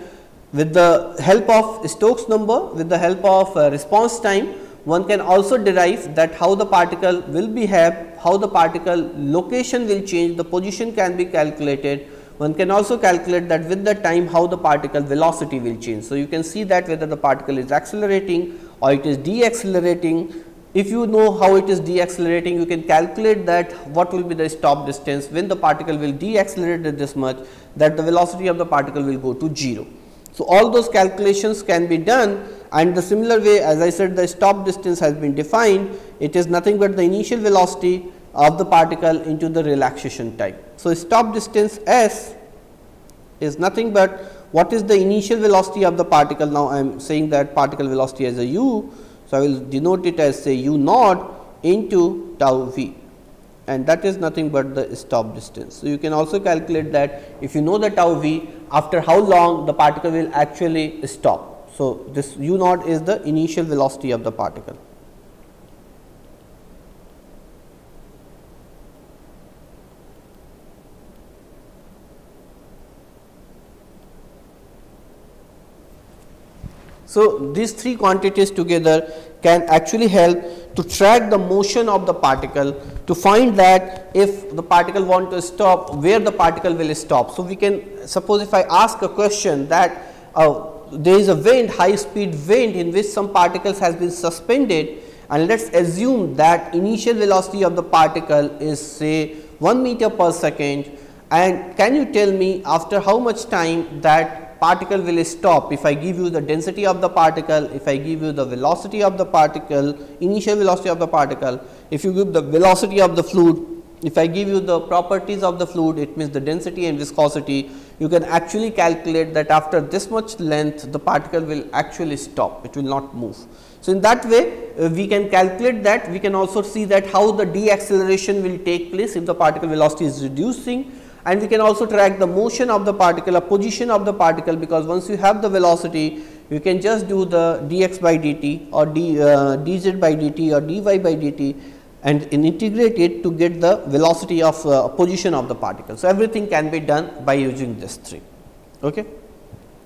with the help of Stokes number, with the help of uh, response time, one can also derive that how the particle will behave, how the particle location will change, the position can be calculated. One can also calculate that with the time how the particle velocity will change. So, you can see that whether the particle is accelerating or it is deaccelerating. If you know how it is deaccelerating, you can calculate that what will be the stop distance when the particle will deaccelerate this much that the velocity of the particle will go to 0. So, all those calculations can be done and the similar way as I said the stop distance has been defined, it is nothing but the initial velocity of the particle into the relaxation time. So, stop distance s is nothing but what is the initial velocity of the particle now I am saying that particle velocity as a u. So, I will denote it as say u naught into tau v and that is nothing but the stop distance. So, you can also calculate that if you know the tau v after how long the particle will actually stop. So, this u naught is the initial velocity of the particle. So, these three quantities together can actually help to track the motion of the particle to find that if the particle want to stop where the particle will stop. So, we can suppose if I ask a question that uh, there is a wind high speed wind in which some particles has been suspended and let us assume that initial velocity of the particle is say 1 meter per second and can you tell me after how much time that particle will stop. If I give you the density of the particle, if I give you the velocity of the particle, initial velocity of the particle, if you give the velocity of the fluid, if I give you the properties of the fluid, it means the density and viscosity, you can actually calculate that after this much length, the particle will actually stop, it will not move. So, in that way, uh, we can calculate that, we can also see that how the deceleration will take place if the particle velocity is reducing and we can also track the motion of the particle or position of the particle because once you have the velocity you can just do the dx by dt or d, uh, dz by dt or dy by dt and integrate it to get the velocity of uh, position of the particle. So, everything can be done by using this three. Okay.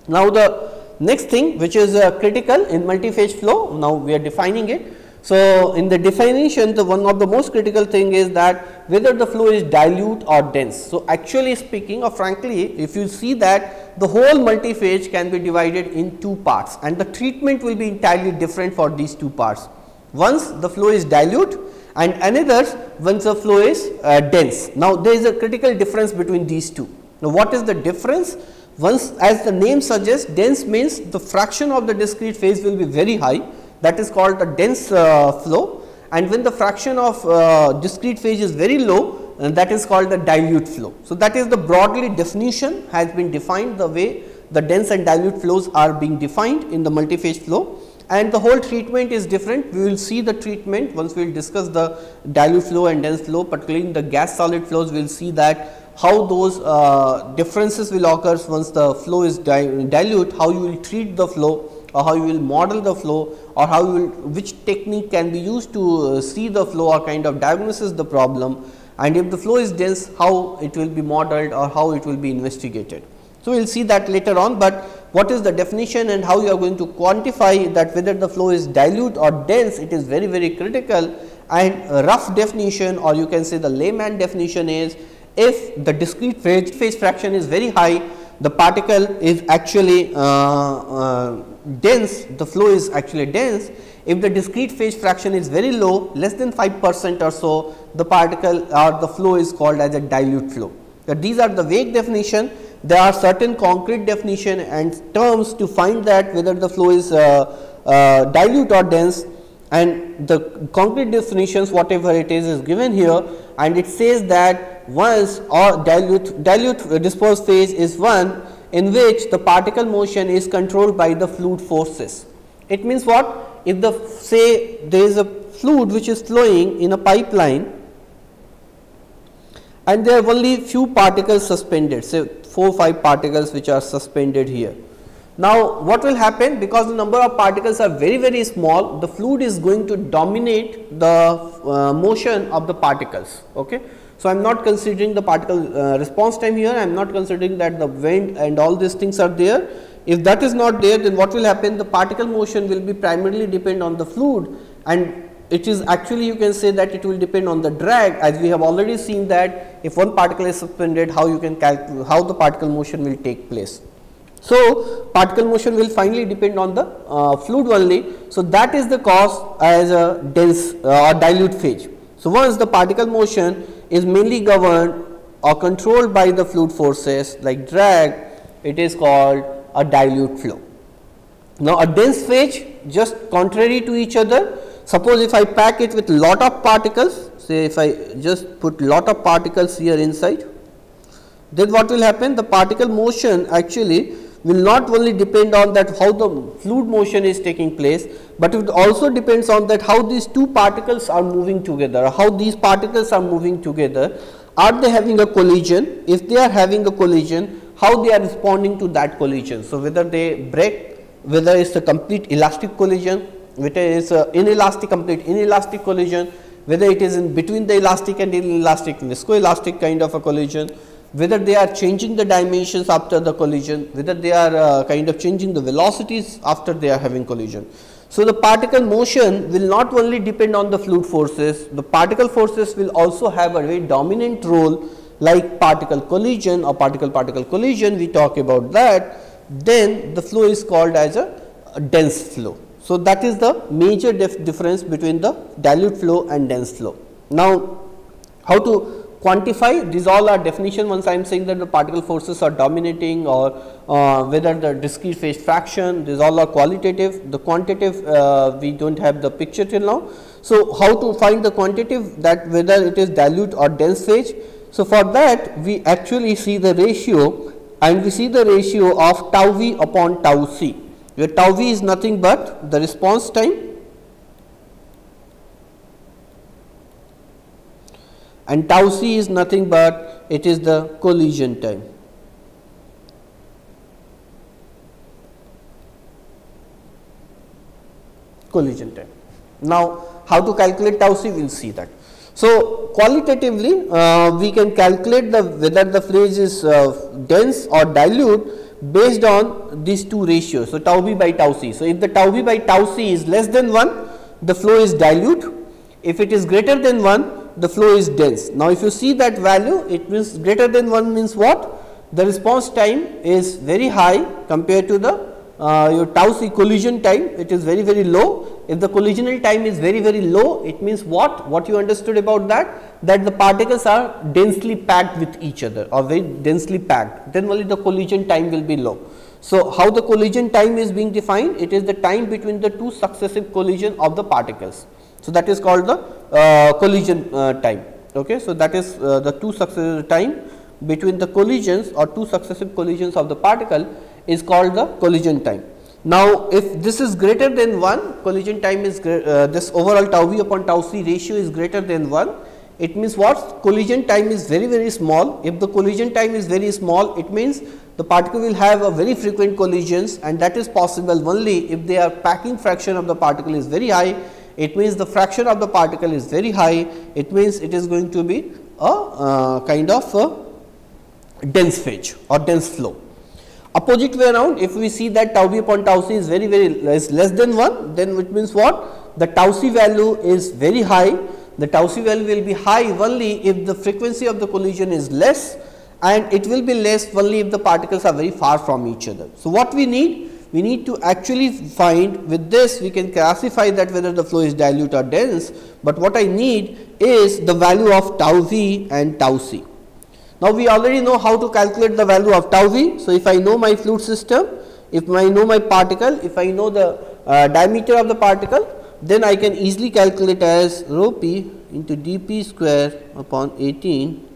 Now, the next thing which is uh, critical in multi-phase flow, now we are defining it. So, in the definition the one of the most critical thing is that whether the flow is dilute or dense. So, actually speaking or frankly if you see that the whole multi-phase can be divided in two parts and the treatment will be entirely different for these two parts. Once the flow is dilute and another once the flow is uh, dense. Now, there is a critical difference between these two. Now, what is the difference? Once as the name suggests dense means the fraction of the discrete phase will be very high that is called a dense uh, flow and when the fraction of uh, discrete phase is very low that is called the dilute flow. So, that is the broadly definition has been defined the way the dense and dilute flows are being defined in the multi-phase flow and the whole treatment is different. We will see the treatment once we will discuss the dilute flow and dense flow particularly in the gas solid flows we will see that how those uh, differences will occur once the flow is di dilute, how you will treat the flow or how you will model the flow or how you will which technique can be used to uh, see the flow or kind of diagnosis the problem and if the flow is dense how it will be modeled or how it will be investigated. So, we will see that later on, but what is the definition and how you are going to quantify that whether the flow is dilute or dense it is very very critical and rough definition or you can say the layman definition is if the discrete phase, phase fraction is very high the particle is actually uh, uh, dense, the flow is actually dense. If the discrete phase fraction is very low, less than 5 percent or so, the particle or the flow is called as a dilute flow. These are the vague definition. There are certain concrete definition and terms to find that whether the flow is uh, uh, dilute or dense and the concrete definitions whatever it is is given here and it says that once or dilute dilute dispersed phase is one in which the particle motion is controlled by the fluid forces. It means what? If the say there is a fluid which is flowing in a pipeline and there are only few particles suspended say 4 5 particles which are suspended here. Now, what will happen because the number of particles are very very small the fluid is going to dominate the uh, motion of the particles. Okay. So, I am not considering the particle uh, response time here, I am not considering that the wind and all these things are there. If that is not there, then what will happen? The particle motion will be primarily depend on the fluid and it is actually you can say that it will depend on the drag as we have already seen that if one particle is suspended how you can calculate how the particle motion will take place. So, particle motion will finally depend on the uh, fluid only. So, that is the cause as a dense uh, or dilute phase. So, once the particle motion is mainly governed or controlled by the fluid forces like drag, it is called a dilute flow. Now, a dense phase just contrary to each other. Suppose if I pack it with lot of particles, say if I just put lot of particles here inside, then what will happen? The particle motion actually will not only depend on that how the fluid motion is taking place, but it also depends on that how these two particles are moving together, how these particles are moving together. Are they having a collision? If they are having a collision, how they are responding to that collision. So, whether they break, whether it's a complete elastic collision, whether it's a inelastic, complete inelastic collision, whether it is in between the elastic and inelastic, viscoelastic kind of a collision, whether they are changing the dimensions after the collision, whether they are uh, kind of changing the velocities after they are having collision. So, the particle motion will not only depend on the fluid forces, the particle forces will also have a very dominant role like particle collision or particle particle collision we talk about that then the flow is called as a, a dense flow. So, that is the major difference between the dilute flow and dense flow. Now, how to quantify these all are definition once I am saying that the particle forces are dominating or uh, whether the discrete phase fraction these all are qualitative the quantitative uh, we do not have the picture till now. So, how to find the quantitative that whether it is dilute or dense phase. So, for that we actually see the ratio and we see the ratio of tau v upon tau c where tau v is nothing but the response time and tau c is nothing but it is the collision time. collision time. Now, how to calculate tau c we will see that. So, qualitatively uh, we can calculate the whether the phase is uh, dense or dilute based on these two ratios. So, tau v by tau c. So, if the tau v by tau c is less than 1 the flow is dilute, if it is greater than 1 the flow is dense. Now, if you see that value it means greater than 1 means what? The response time is very high compared to the uh, your tau c collision time it is very very low. If the collisional time is very very low it means what? What you understood about that? That the particles are densely packed with each other or very densely packed then only the collision time will be low. So, how the collision time is being defined? It is the time between the two successive collision of the particles. So, that is called the collision uh, time. Okay. So, that is uh, the two successive time between the collisions or two successive collisions of the particle is called the collision time. Now, if this is greater than 1 collision time is uh, this overall tau v upon tau c ratio is greater than 1 it means what collision time is very very small if the collision time is very small it means the particle will have a very frequent collisions and that is possible only if their packing fraction of the particle is very high it means the fraction of the particle is very high, it means it is going to be a uh, kind of a dense phase or dense flow. Opposite way around if we see that tau v upon tau c is very very less, less than 1 then it means what the tau c value is very high the tau c value will be high only if the frequency of the collision is less and it will be less only if the particles are very far from each other. So, what we need we need to actually find with this we can classify that whether the flow is dilute or dense, but what I need is the value of tau v and tau c. Now, we already know how to calculate the value of tau v. So, if I know my fluid system, if I know my particle, if I know the uh, diameter of the particle, then I can easily calculate as rho p into dp square upon 18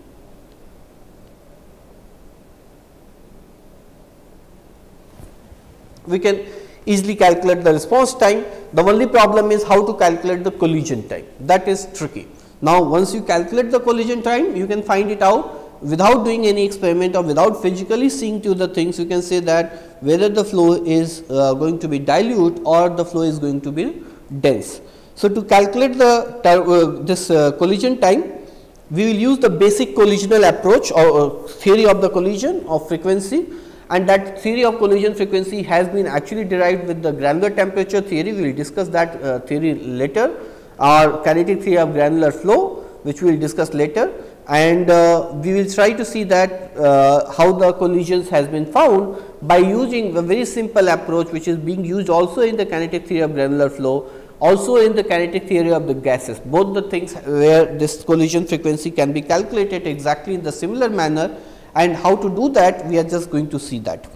we can easily calculate the response time. The only problem is how to calculate the collision time that is tricky. Now, once you calculate the collision time you can find it out without doing any experiment or without physically seeing to the things you can say that whether the flow is uh, going to be dilute or the flow is going to be dense. So, to calculate the uh, this uh, collision time we will use the basic collisional approach or, or theory of the collision of frequency and that theory of collision frequency has been actually derived with the granular temperature theory. We will discuss that uh, theory later. Or kinetic theory of granular flow which we will discuss later. And uh, we will try to see that uh, how the collisions has been found by using a very simple approach which is being used also in the kinetic theory of granular flow also in the kinetic theory of the gases. Both the things where this collision frequency can be calculated exactly in the similar manner and how to do that we are just going to see that.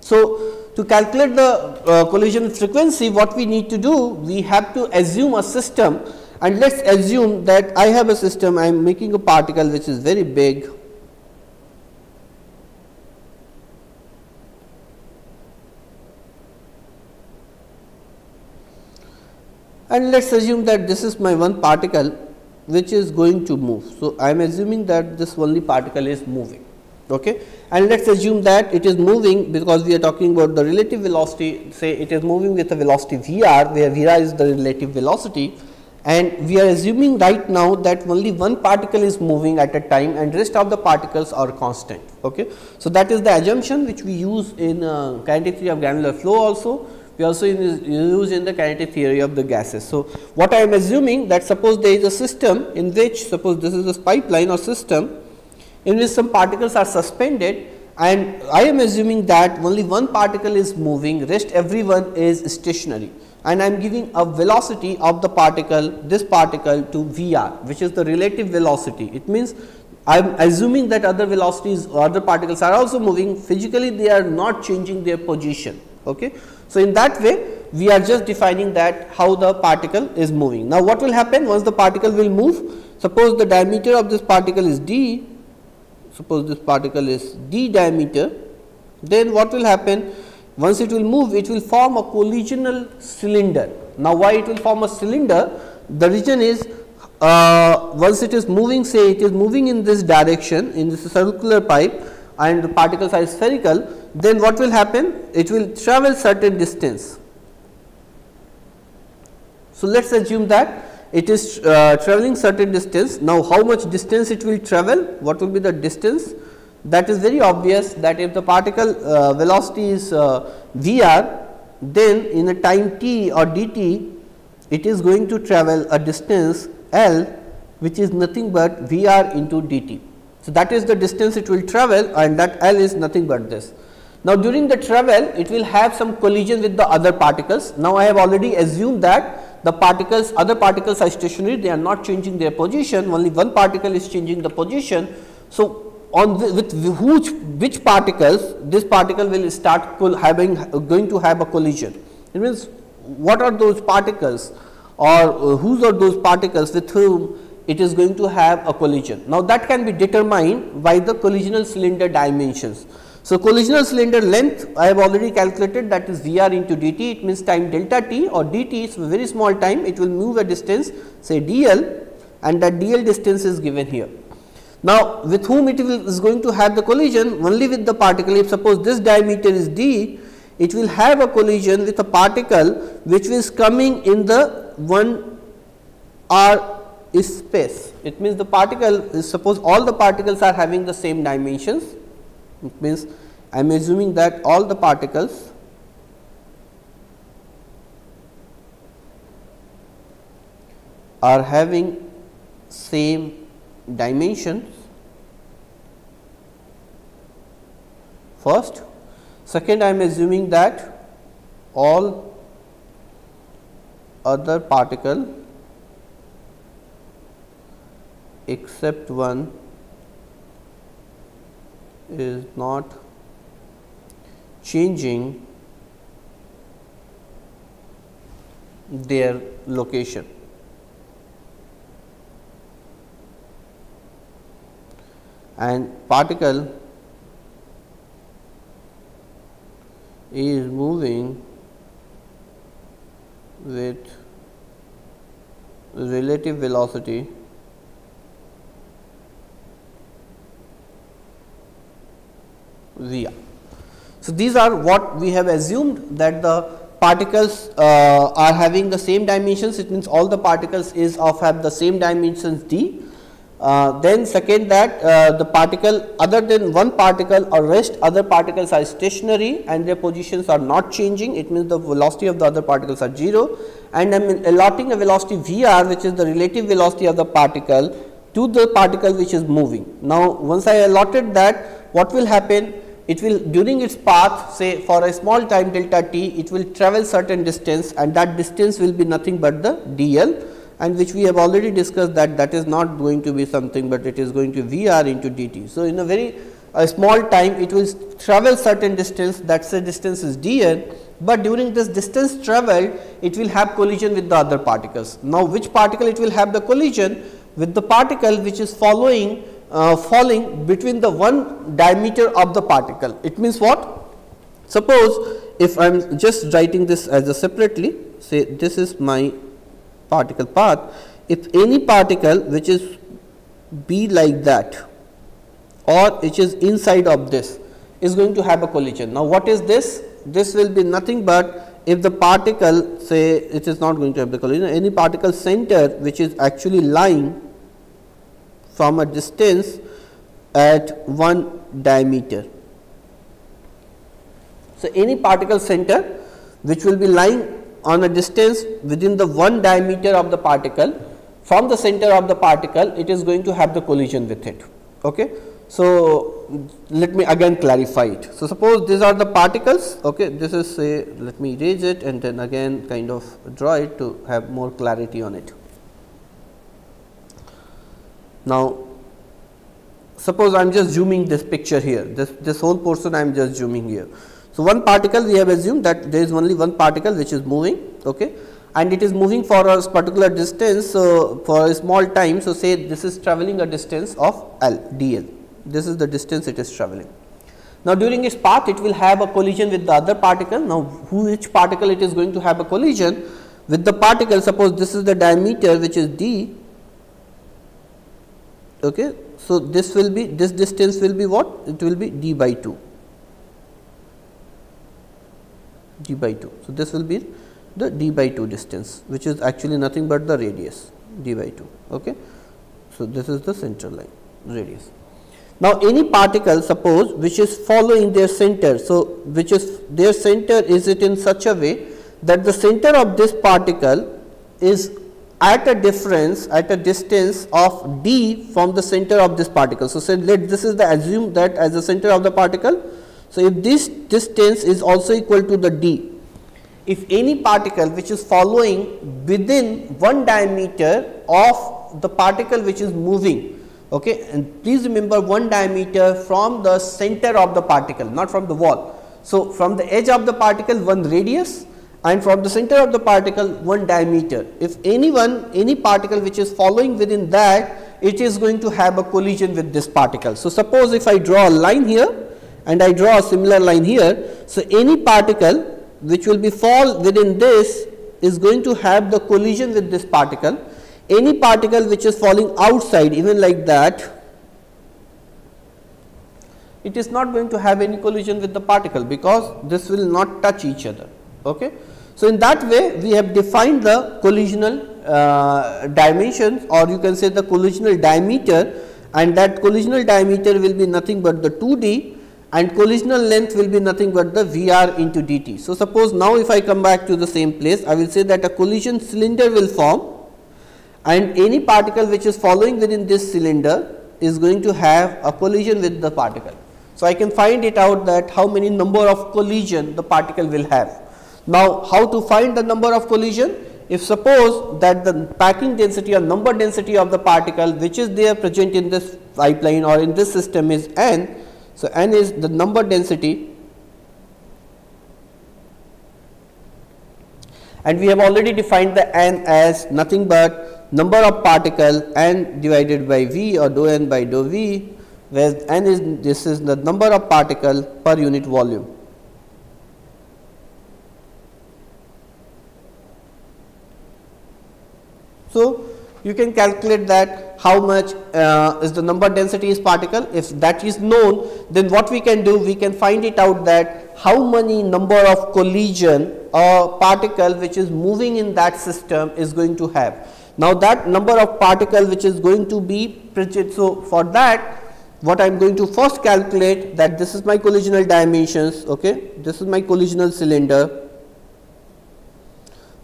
So, to calculate the uh, collision frequency what we need to do we have to assume a system and let us assume that I have a system I am making a particle which is very big and let us assume that this is my one particle which is going to move. So, I am assuming that this only particle is moving okay and let us assume that it is moving because we are talking about the relative velocity say it is moving with a velocity v r where v r is the relative velocity and we are assuming right now that only one particle is moving at a time and rest of the particles are constant. Okay. So, that is the assumption which we use in uh, kinetic theory of granular flow also we also use in the kinetic theory of the gases. So, what I am assuming that suppose there is a system in which suppose this is a pipeline or system in which some particles are suspended and I am assuming that only one particle is moving rest everyone is stationary and I am giving a velocity of the particle this particle to Vr which is the relative velocity. It means I am assuming that other velocities other particles are also moving physically they are not changing their position. Okay. So, in that way we are just defining that how the particle is moving. Now, what will happen once the particle will move? Suppose the diameter of this particle is d, suppose this particle is d diameter, then what will happen? Once it will move, it will form a collisional cylinder. Now, why it will form a cylinder? The reason is uh, once it is moving, say it is moving in this direction in this circular pipe and the particles are spherical, then what will happen? It will travel certain distance. So, let us assume that it is uh, traveling certain distance. Now, how much distance it will travel? What will be the distance? That is very obvious that if the particle uh, velocity is uh, Vr, then in a time t or dt, it is going to travel a distance L which is nothing but Vr into dt. So, that is the distance it will travel and that L is nothing but this. Now, during the travel it will have some collision with the other particles. Now, I have already assumed that the particles other particles are stationary they are not changing their position only one particle is changing the position. So, on the, with which, which particles this particle will start having going to have a collision. It means what are those particles or uh, whose are those particles with whom it is going to have a collision. Now, that can be determined by the collisional cylinder dimensions. So, collisional cylinder length I have already calculated that is Vr into dt. It means time delta t or dt is very small time. It will move a distance say dl and that dl distance is given here. Now, with whom it will, is going to have the collision? Only with the particle. If suppose this diameter is d it will have a collision with a particle which is coming in the 1 r space. It means the particle is suppose all the particles are having the same dimensions it means I am assuming that all the particles are having same dimensions first. Second, I am assuming that all other particle except one is not changing their location. and particle is moving with relative velocity via. So, these are what we have assumed that the particles uh, are having the same dimensions it means all the particles is of have the same dimensions d. Uh, then second that uh, the particle other than one particle or rest other particles are stationary and their positions are not changing it means the velocity of the other particles are 0 and I am allotting a velocity Vr which is the relative velocity of the particle to the particle which is moving. Now, once I allotted that what will happen it will during its path say for a small time delta t it will travel certain distance and that distance will be nothing but the dl and which we have already discussed that that is not going to be something but it is going to Vr into dt. So, in a very a small time it will travel certain distance that say distance is dn, but during this distance traveled it will have collision with the other particles. Now, which particle it will have the collision with the particle which is following uh, falling between the one diameter of the particle. It means what? Suppose if I am just writing this as a separately say this is my particle path. If any particle which is be like that or which is inside of this is going to have a collision. Now, what is this? This will be nothing but if the particle say it is not going to have the collision any particle center which is actually lying from a distance at one diameter. So, any particle center which will be lying on a distance within the one diameter of the particle from the center of the particle it is going to have the collision with it. Okay. So, let me again clarify it. So, suppose these are the particles, okay. this is say let me erase it and then again kind of draw it to have more clarity on it. Now, suppose I am just zooming this picture here, this, this whole portion I am just zooming here. So, one particle we have assumed that there is only one particle which is moving okay, and it is moving for a particular distance so for a small time. So, say this is traveling a distance of L dl this is the distance it is traveling. Now, during its path it will have a collision with the other particle. Now, which particle it is going to have a collision with the particle suppose this is the diameter which is d. Okay. So, this will be this distance will be what it will be d by 2 d by 2. So, this will be the d by 2 distance which is actually nothing but the radius d by 2. Okay. So, this is the central line radius. Now, any particle suppose which is following their center. So, which is their center is it in such a way that the center of this particle is at a difference at a distance of d from the center of this particle. So, say let this is the assume that as the center of the particle. So, if this distance is also equal to the d, if any particle which is following within one diameter of the particle which is moving okay and please remember one diameter from the center of the particle not from the wall so from the edge of the particle one radius and from the center of the particle one diameter if anyone any particle which is following within that it is going to have a collision with this particle so suppose if i draw a line here and i draw a similar line here so any particle which will be fall within this is going to have the collision with this particle any particle which is falling outside even like that it is not going to have any collision with the particle because this will not touch each other. Okay. So, in that way we have defined the collisional uh, dimensions or you can say the collisional diameter and that collisional diameter will be nothing but the 2d and collisional length will be nothing but the Vr into dt. So, suppose now if I come back to the same place I will say that a collision cylinder will form and any particle which is following within this cylinder is going to have a collision with the particle. So, I can find it out that how many number of collision the particle will have. Now, how to find the number of collision? If suppose that the packing density or number density of the particle which is there present in this pipeline or in this system is n. So, n is the number density and we have already defined the n as nothing but number of particle n divided by v or dou n by dou v where n is this is the number of particle per unit volume. So, you can calculate that how much uh, is the number density is particle if that is known then what we can do we can find it out that how many number of collision or particle which is moving in that system is going to have now, that number of particle which is going to be. So, for that what I am going to first calculate that this is my collisional dimensions, okay. this is my collisional cylinder.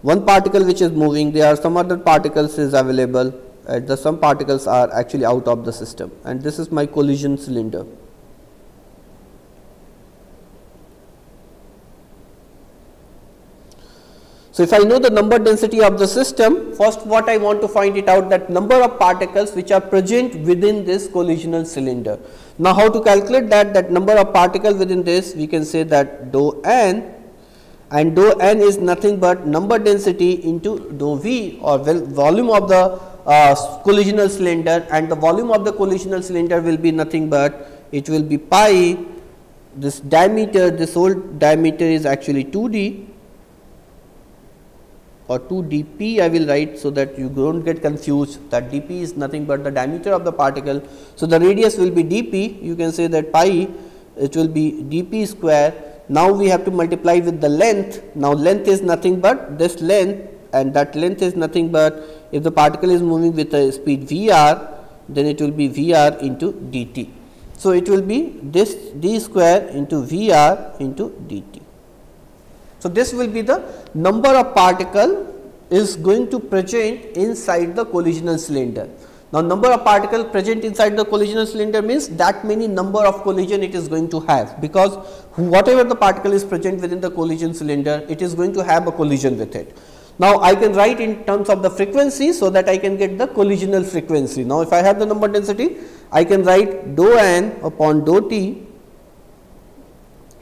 One particle which is moving, there are some other particles is available, uh, the some particles are actually out of the system and this is my collision cylinder. So, if I know the number density of the system, first what I want to find it out that number of particles which are present within this collisional cylinder. Now, how to calculate that? That number of particles within this we can say that dou n and dou n is nothing but number density into dou v or well volume of the uh, collisional cylinder and the volume of the collisional cylinder will be nothing but it will be pi this diameter this whole diameter is actually 2d or 2 dp I will write so that you do not get confused that dp is nothing but the diameter of the particle. So, the radius will be dp you can say that pi it will be dp square now we have to multiply with the length. Now length is nothing but this length and that length is nothing but if the particle is moving with a speed Vr then it will be Vr into dt. So, it will be this d square into Vr into dt. So, this will be the number of particle is going to present inside the collisional cylinder. Now, number of particle present inside the collisional cylinder means that many number of collision it is going to have because whatever the particle is present within the collision cylinder it is going to have a collision with it. Now, I can write in terms of the frequency so that I can get the collisional frequency. Now, if I have the number density I can write dou n upon dou t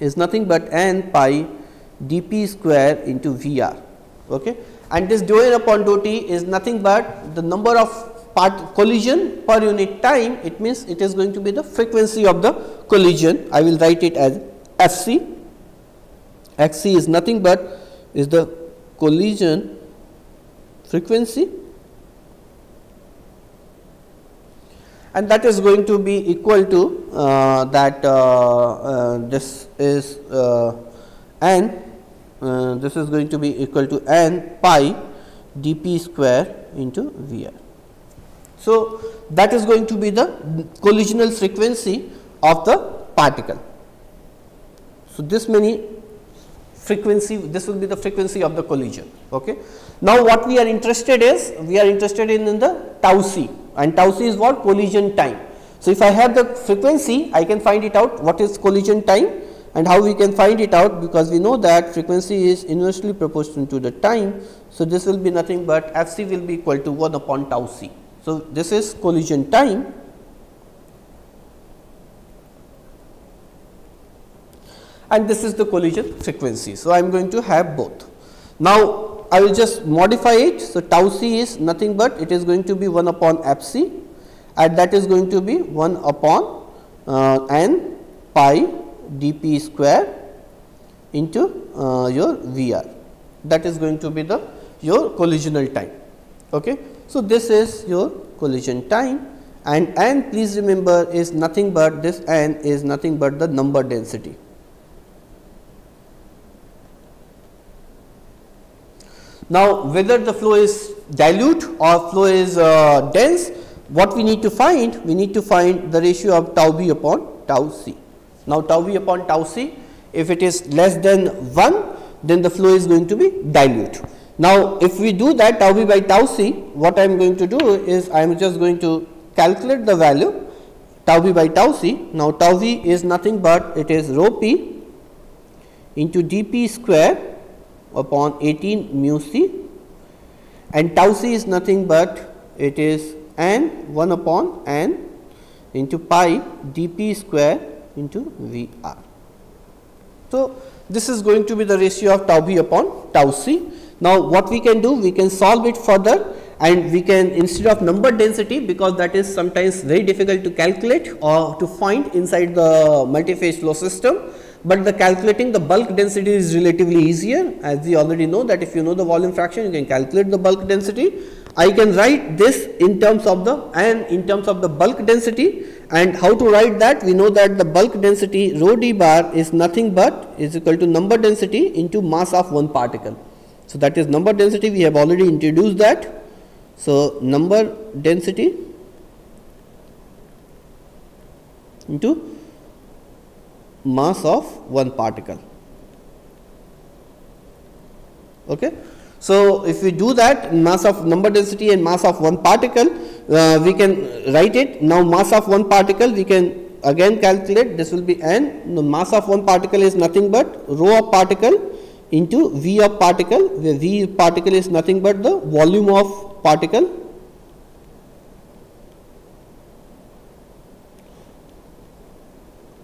is nothing but n pi dp square into Vr okay. and this dou n upon dou t is nothing but the number of part collision per unit time it means it is going to be the frequency of the collision. I will write it as Fc. Xc is nothing but is the collision frequency. And that is going to be equal to uh, that uh, uh, this is uh, n uh, this is going to be equal to n pi dp square into Vr. So, that is going to be the collisional frequency of the particle. So, this many frequency this will be the frequency of the collision. Okay. Now, what we are interested is we are interested in, in the tau c and tau c is what collision time. So, if I have the frequency I can find it out what is collision time and how we can find it out because we know that frequency is inversely proportional to the time. So, this will be nothing but f c will be equal to 1 upon tau c. So, this is collision time and this is the collision frequency. So, I am going to have both. Now, I will just modify it. So, tau c is nothing but it is going to be 1 upon f c and that is going to be 1 upon uh, n pi dp square into uh, your Vr that is going to be the your collisional time. Okay. So, this is your collision time and n please remember is nothing but this n is nothing but the number density. Now, whether the flow is dilute or flow is uh, dense, what we need to find? We need to find the ratio of tau v upon tau c. Now, tau v upon tau c, if it is less than 1, then the flow is going to be dilute. Now, if we do that tau v by tau c, what I am going to do is I am just going to calculate the value tau v by tau c. Now, tau v is nothing but it is rho p into dp square upon 18 mu c and tau c is nothing but it is n 1 upon n into pi dp square into V r. So, this is going to be the ratio of tau v upon tau c. Now, what we can do? We can solve it further and we can instead of number density because that is sometimes very difficult to calculate or to find inside the multi-phase flow system but the calculating the bulk density is relatively easier as we already know that if you know the volume fraction you can calculate the bulk density. I can write this in terms of the and in terms of the bulk density and how to write that we know that the bulk density rho d bar is nothing but is equal to number density into mass of one particle. So, that is number density we have already introduced that. So, number density into mass of one particle. Okay. So, if we do that mass of number density and mass of one particle, uh, we can write it. Now, mass of one particle we can again calculate this will be n. The mass of one particle is nothing but rho of particle into v of particle where v particle is nothing but the volume of particle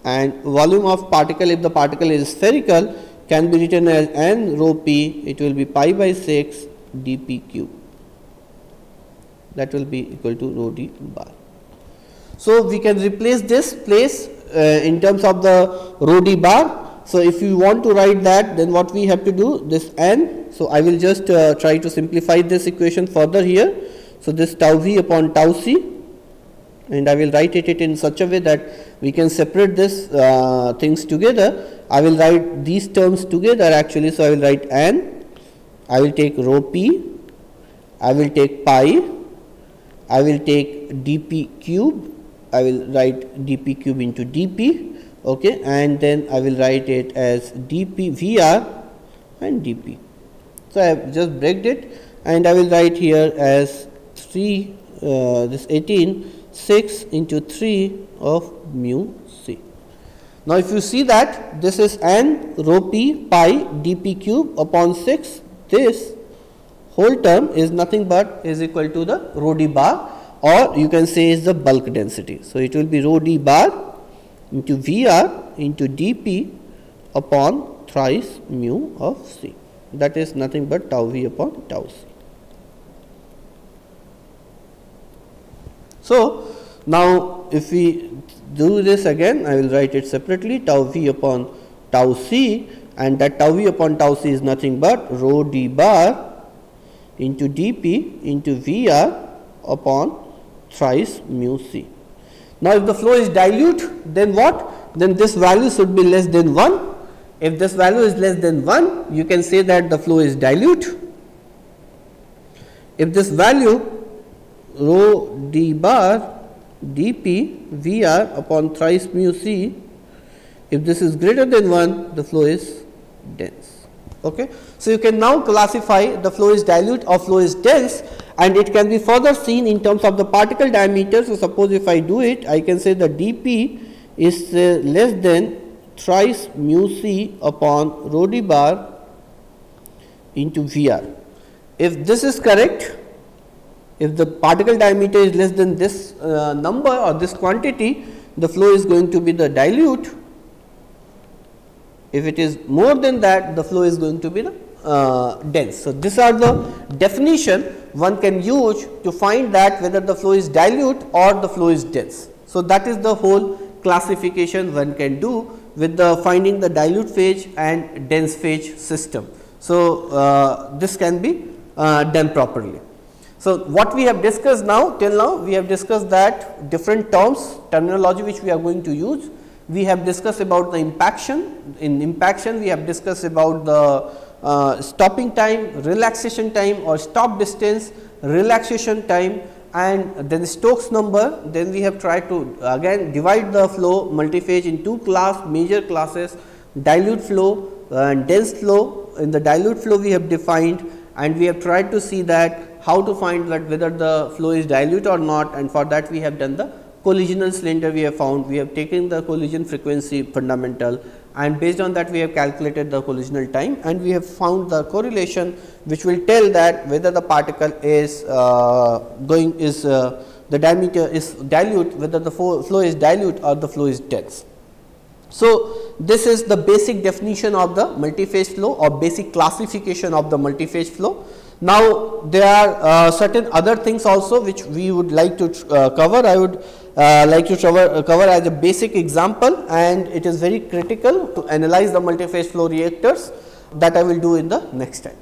and volume of particle if the particle is spherical can be written as n rho p it will be pi by 6 dp cube that will be equal to rho d bar. So, we can replace this place uh, in terms of the rho d bar. So, if you want to write that then what we have to do this n. So, I will just uh, try to simplify this equation further here. So, this tau v upon tau c and I will write it it in such a way that we can separate this uh, things together. I will write these terms together actually. So, I will write n, I will take rho p, I will take pi, I will take dp cube, I will write dp cube into dp okay, and then I will write it as dp vr and dp. So, I have just breaked it and I will write here as 3 uh, this 18 6 into 3 of mu c. Now, if you see that this is n rho p pi dp cube upon 6 this whole term is nothing but is equal to the rho d bar or you can say is the bulk density. So, it will be rho d bar into V r into dp upon thrice mu of c that is nothing but tau v upon tau c. So, now if we do this again I will write it separately tau v upon tau c and that tau v upon tau c is nothing but rho d bar into dp into v r upon thrice mu c. Now, if the flow is dilute then what? Then this value should be less than 1 if this value is less than 1, you can say that the flow is dilute. If this value rho d bar dp Vr upon thrice mu c, if this is greater than 1, the flow is dense. Okay. So, you can now classify the flow is dilute or flow is dense and it can be further seen in terms of the particle diameter. So, suppose if I do it, I can say the dp is uh, less than thrice mu c upon rho d bar into Vr. If this is correct, if the particle diameter is less than this uh, number or this quantity, the flow is going to be the dilute. If it is more than that, the flow is going to be uh, dense. So, these are the definition one can use to find that whether the flow is dilute or the flow is dense. So, that is the whole classification one can do with the finding the dilute phase and dense phase system. So, uh, this can be uh, done properly. So, what we have discussed now till now we have discussed that different terms terminology which we are going to use. We have discussed about the impaction, in impaction we have discussed about the uh, stopping time, relaxation time or stop distance, relaxation time and then Stokes number. Then we have tried to again divide the flow multiphase in two class major classes dilute flow and dense flow. In the dilute flow we have defined and we have tried to see that how to find that whether the flow is dilute or not and for that we have done the collisional cylinder we have found we have taken the collision frequency fundamental and based on that we have calculated the collisional time and we have found the correlation which will tell that whether the particle is uh, going is uh, the diameter is dilute whether the flow is dilute or the flow is dense. So, this is the basic definition of the multiphase flow or basic classification of the multiphase flow. Now, there are uh, certain other things also which we would like to uh, cover. I would uh, like to cover, uh, cover as a basic example and it is very critical to analyze the multiphase flow reactors that I will do in the next time.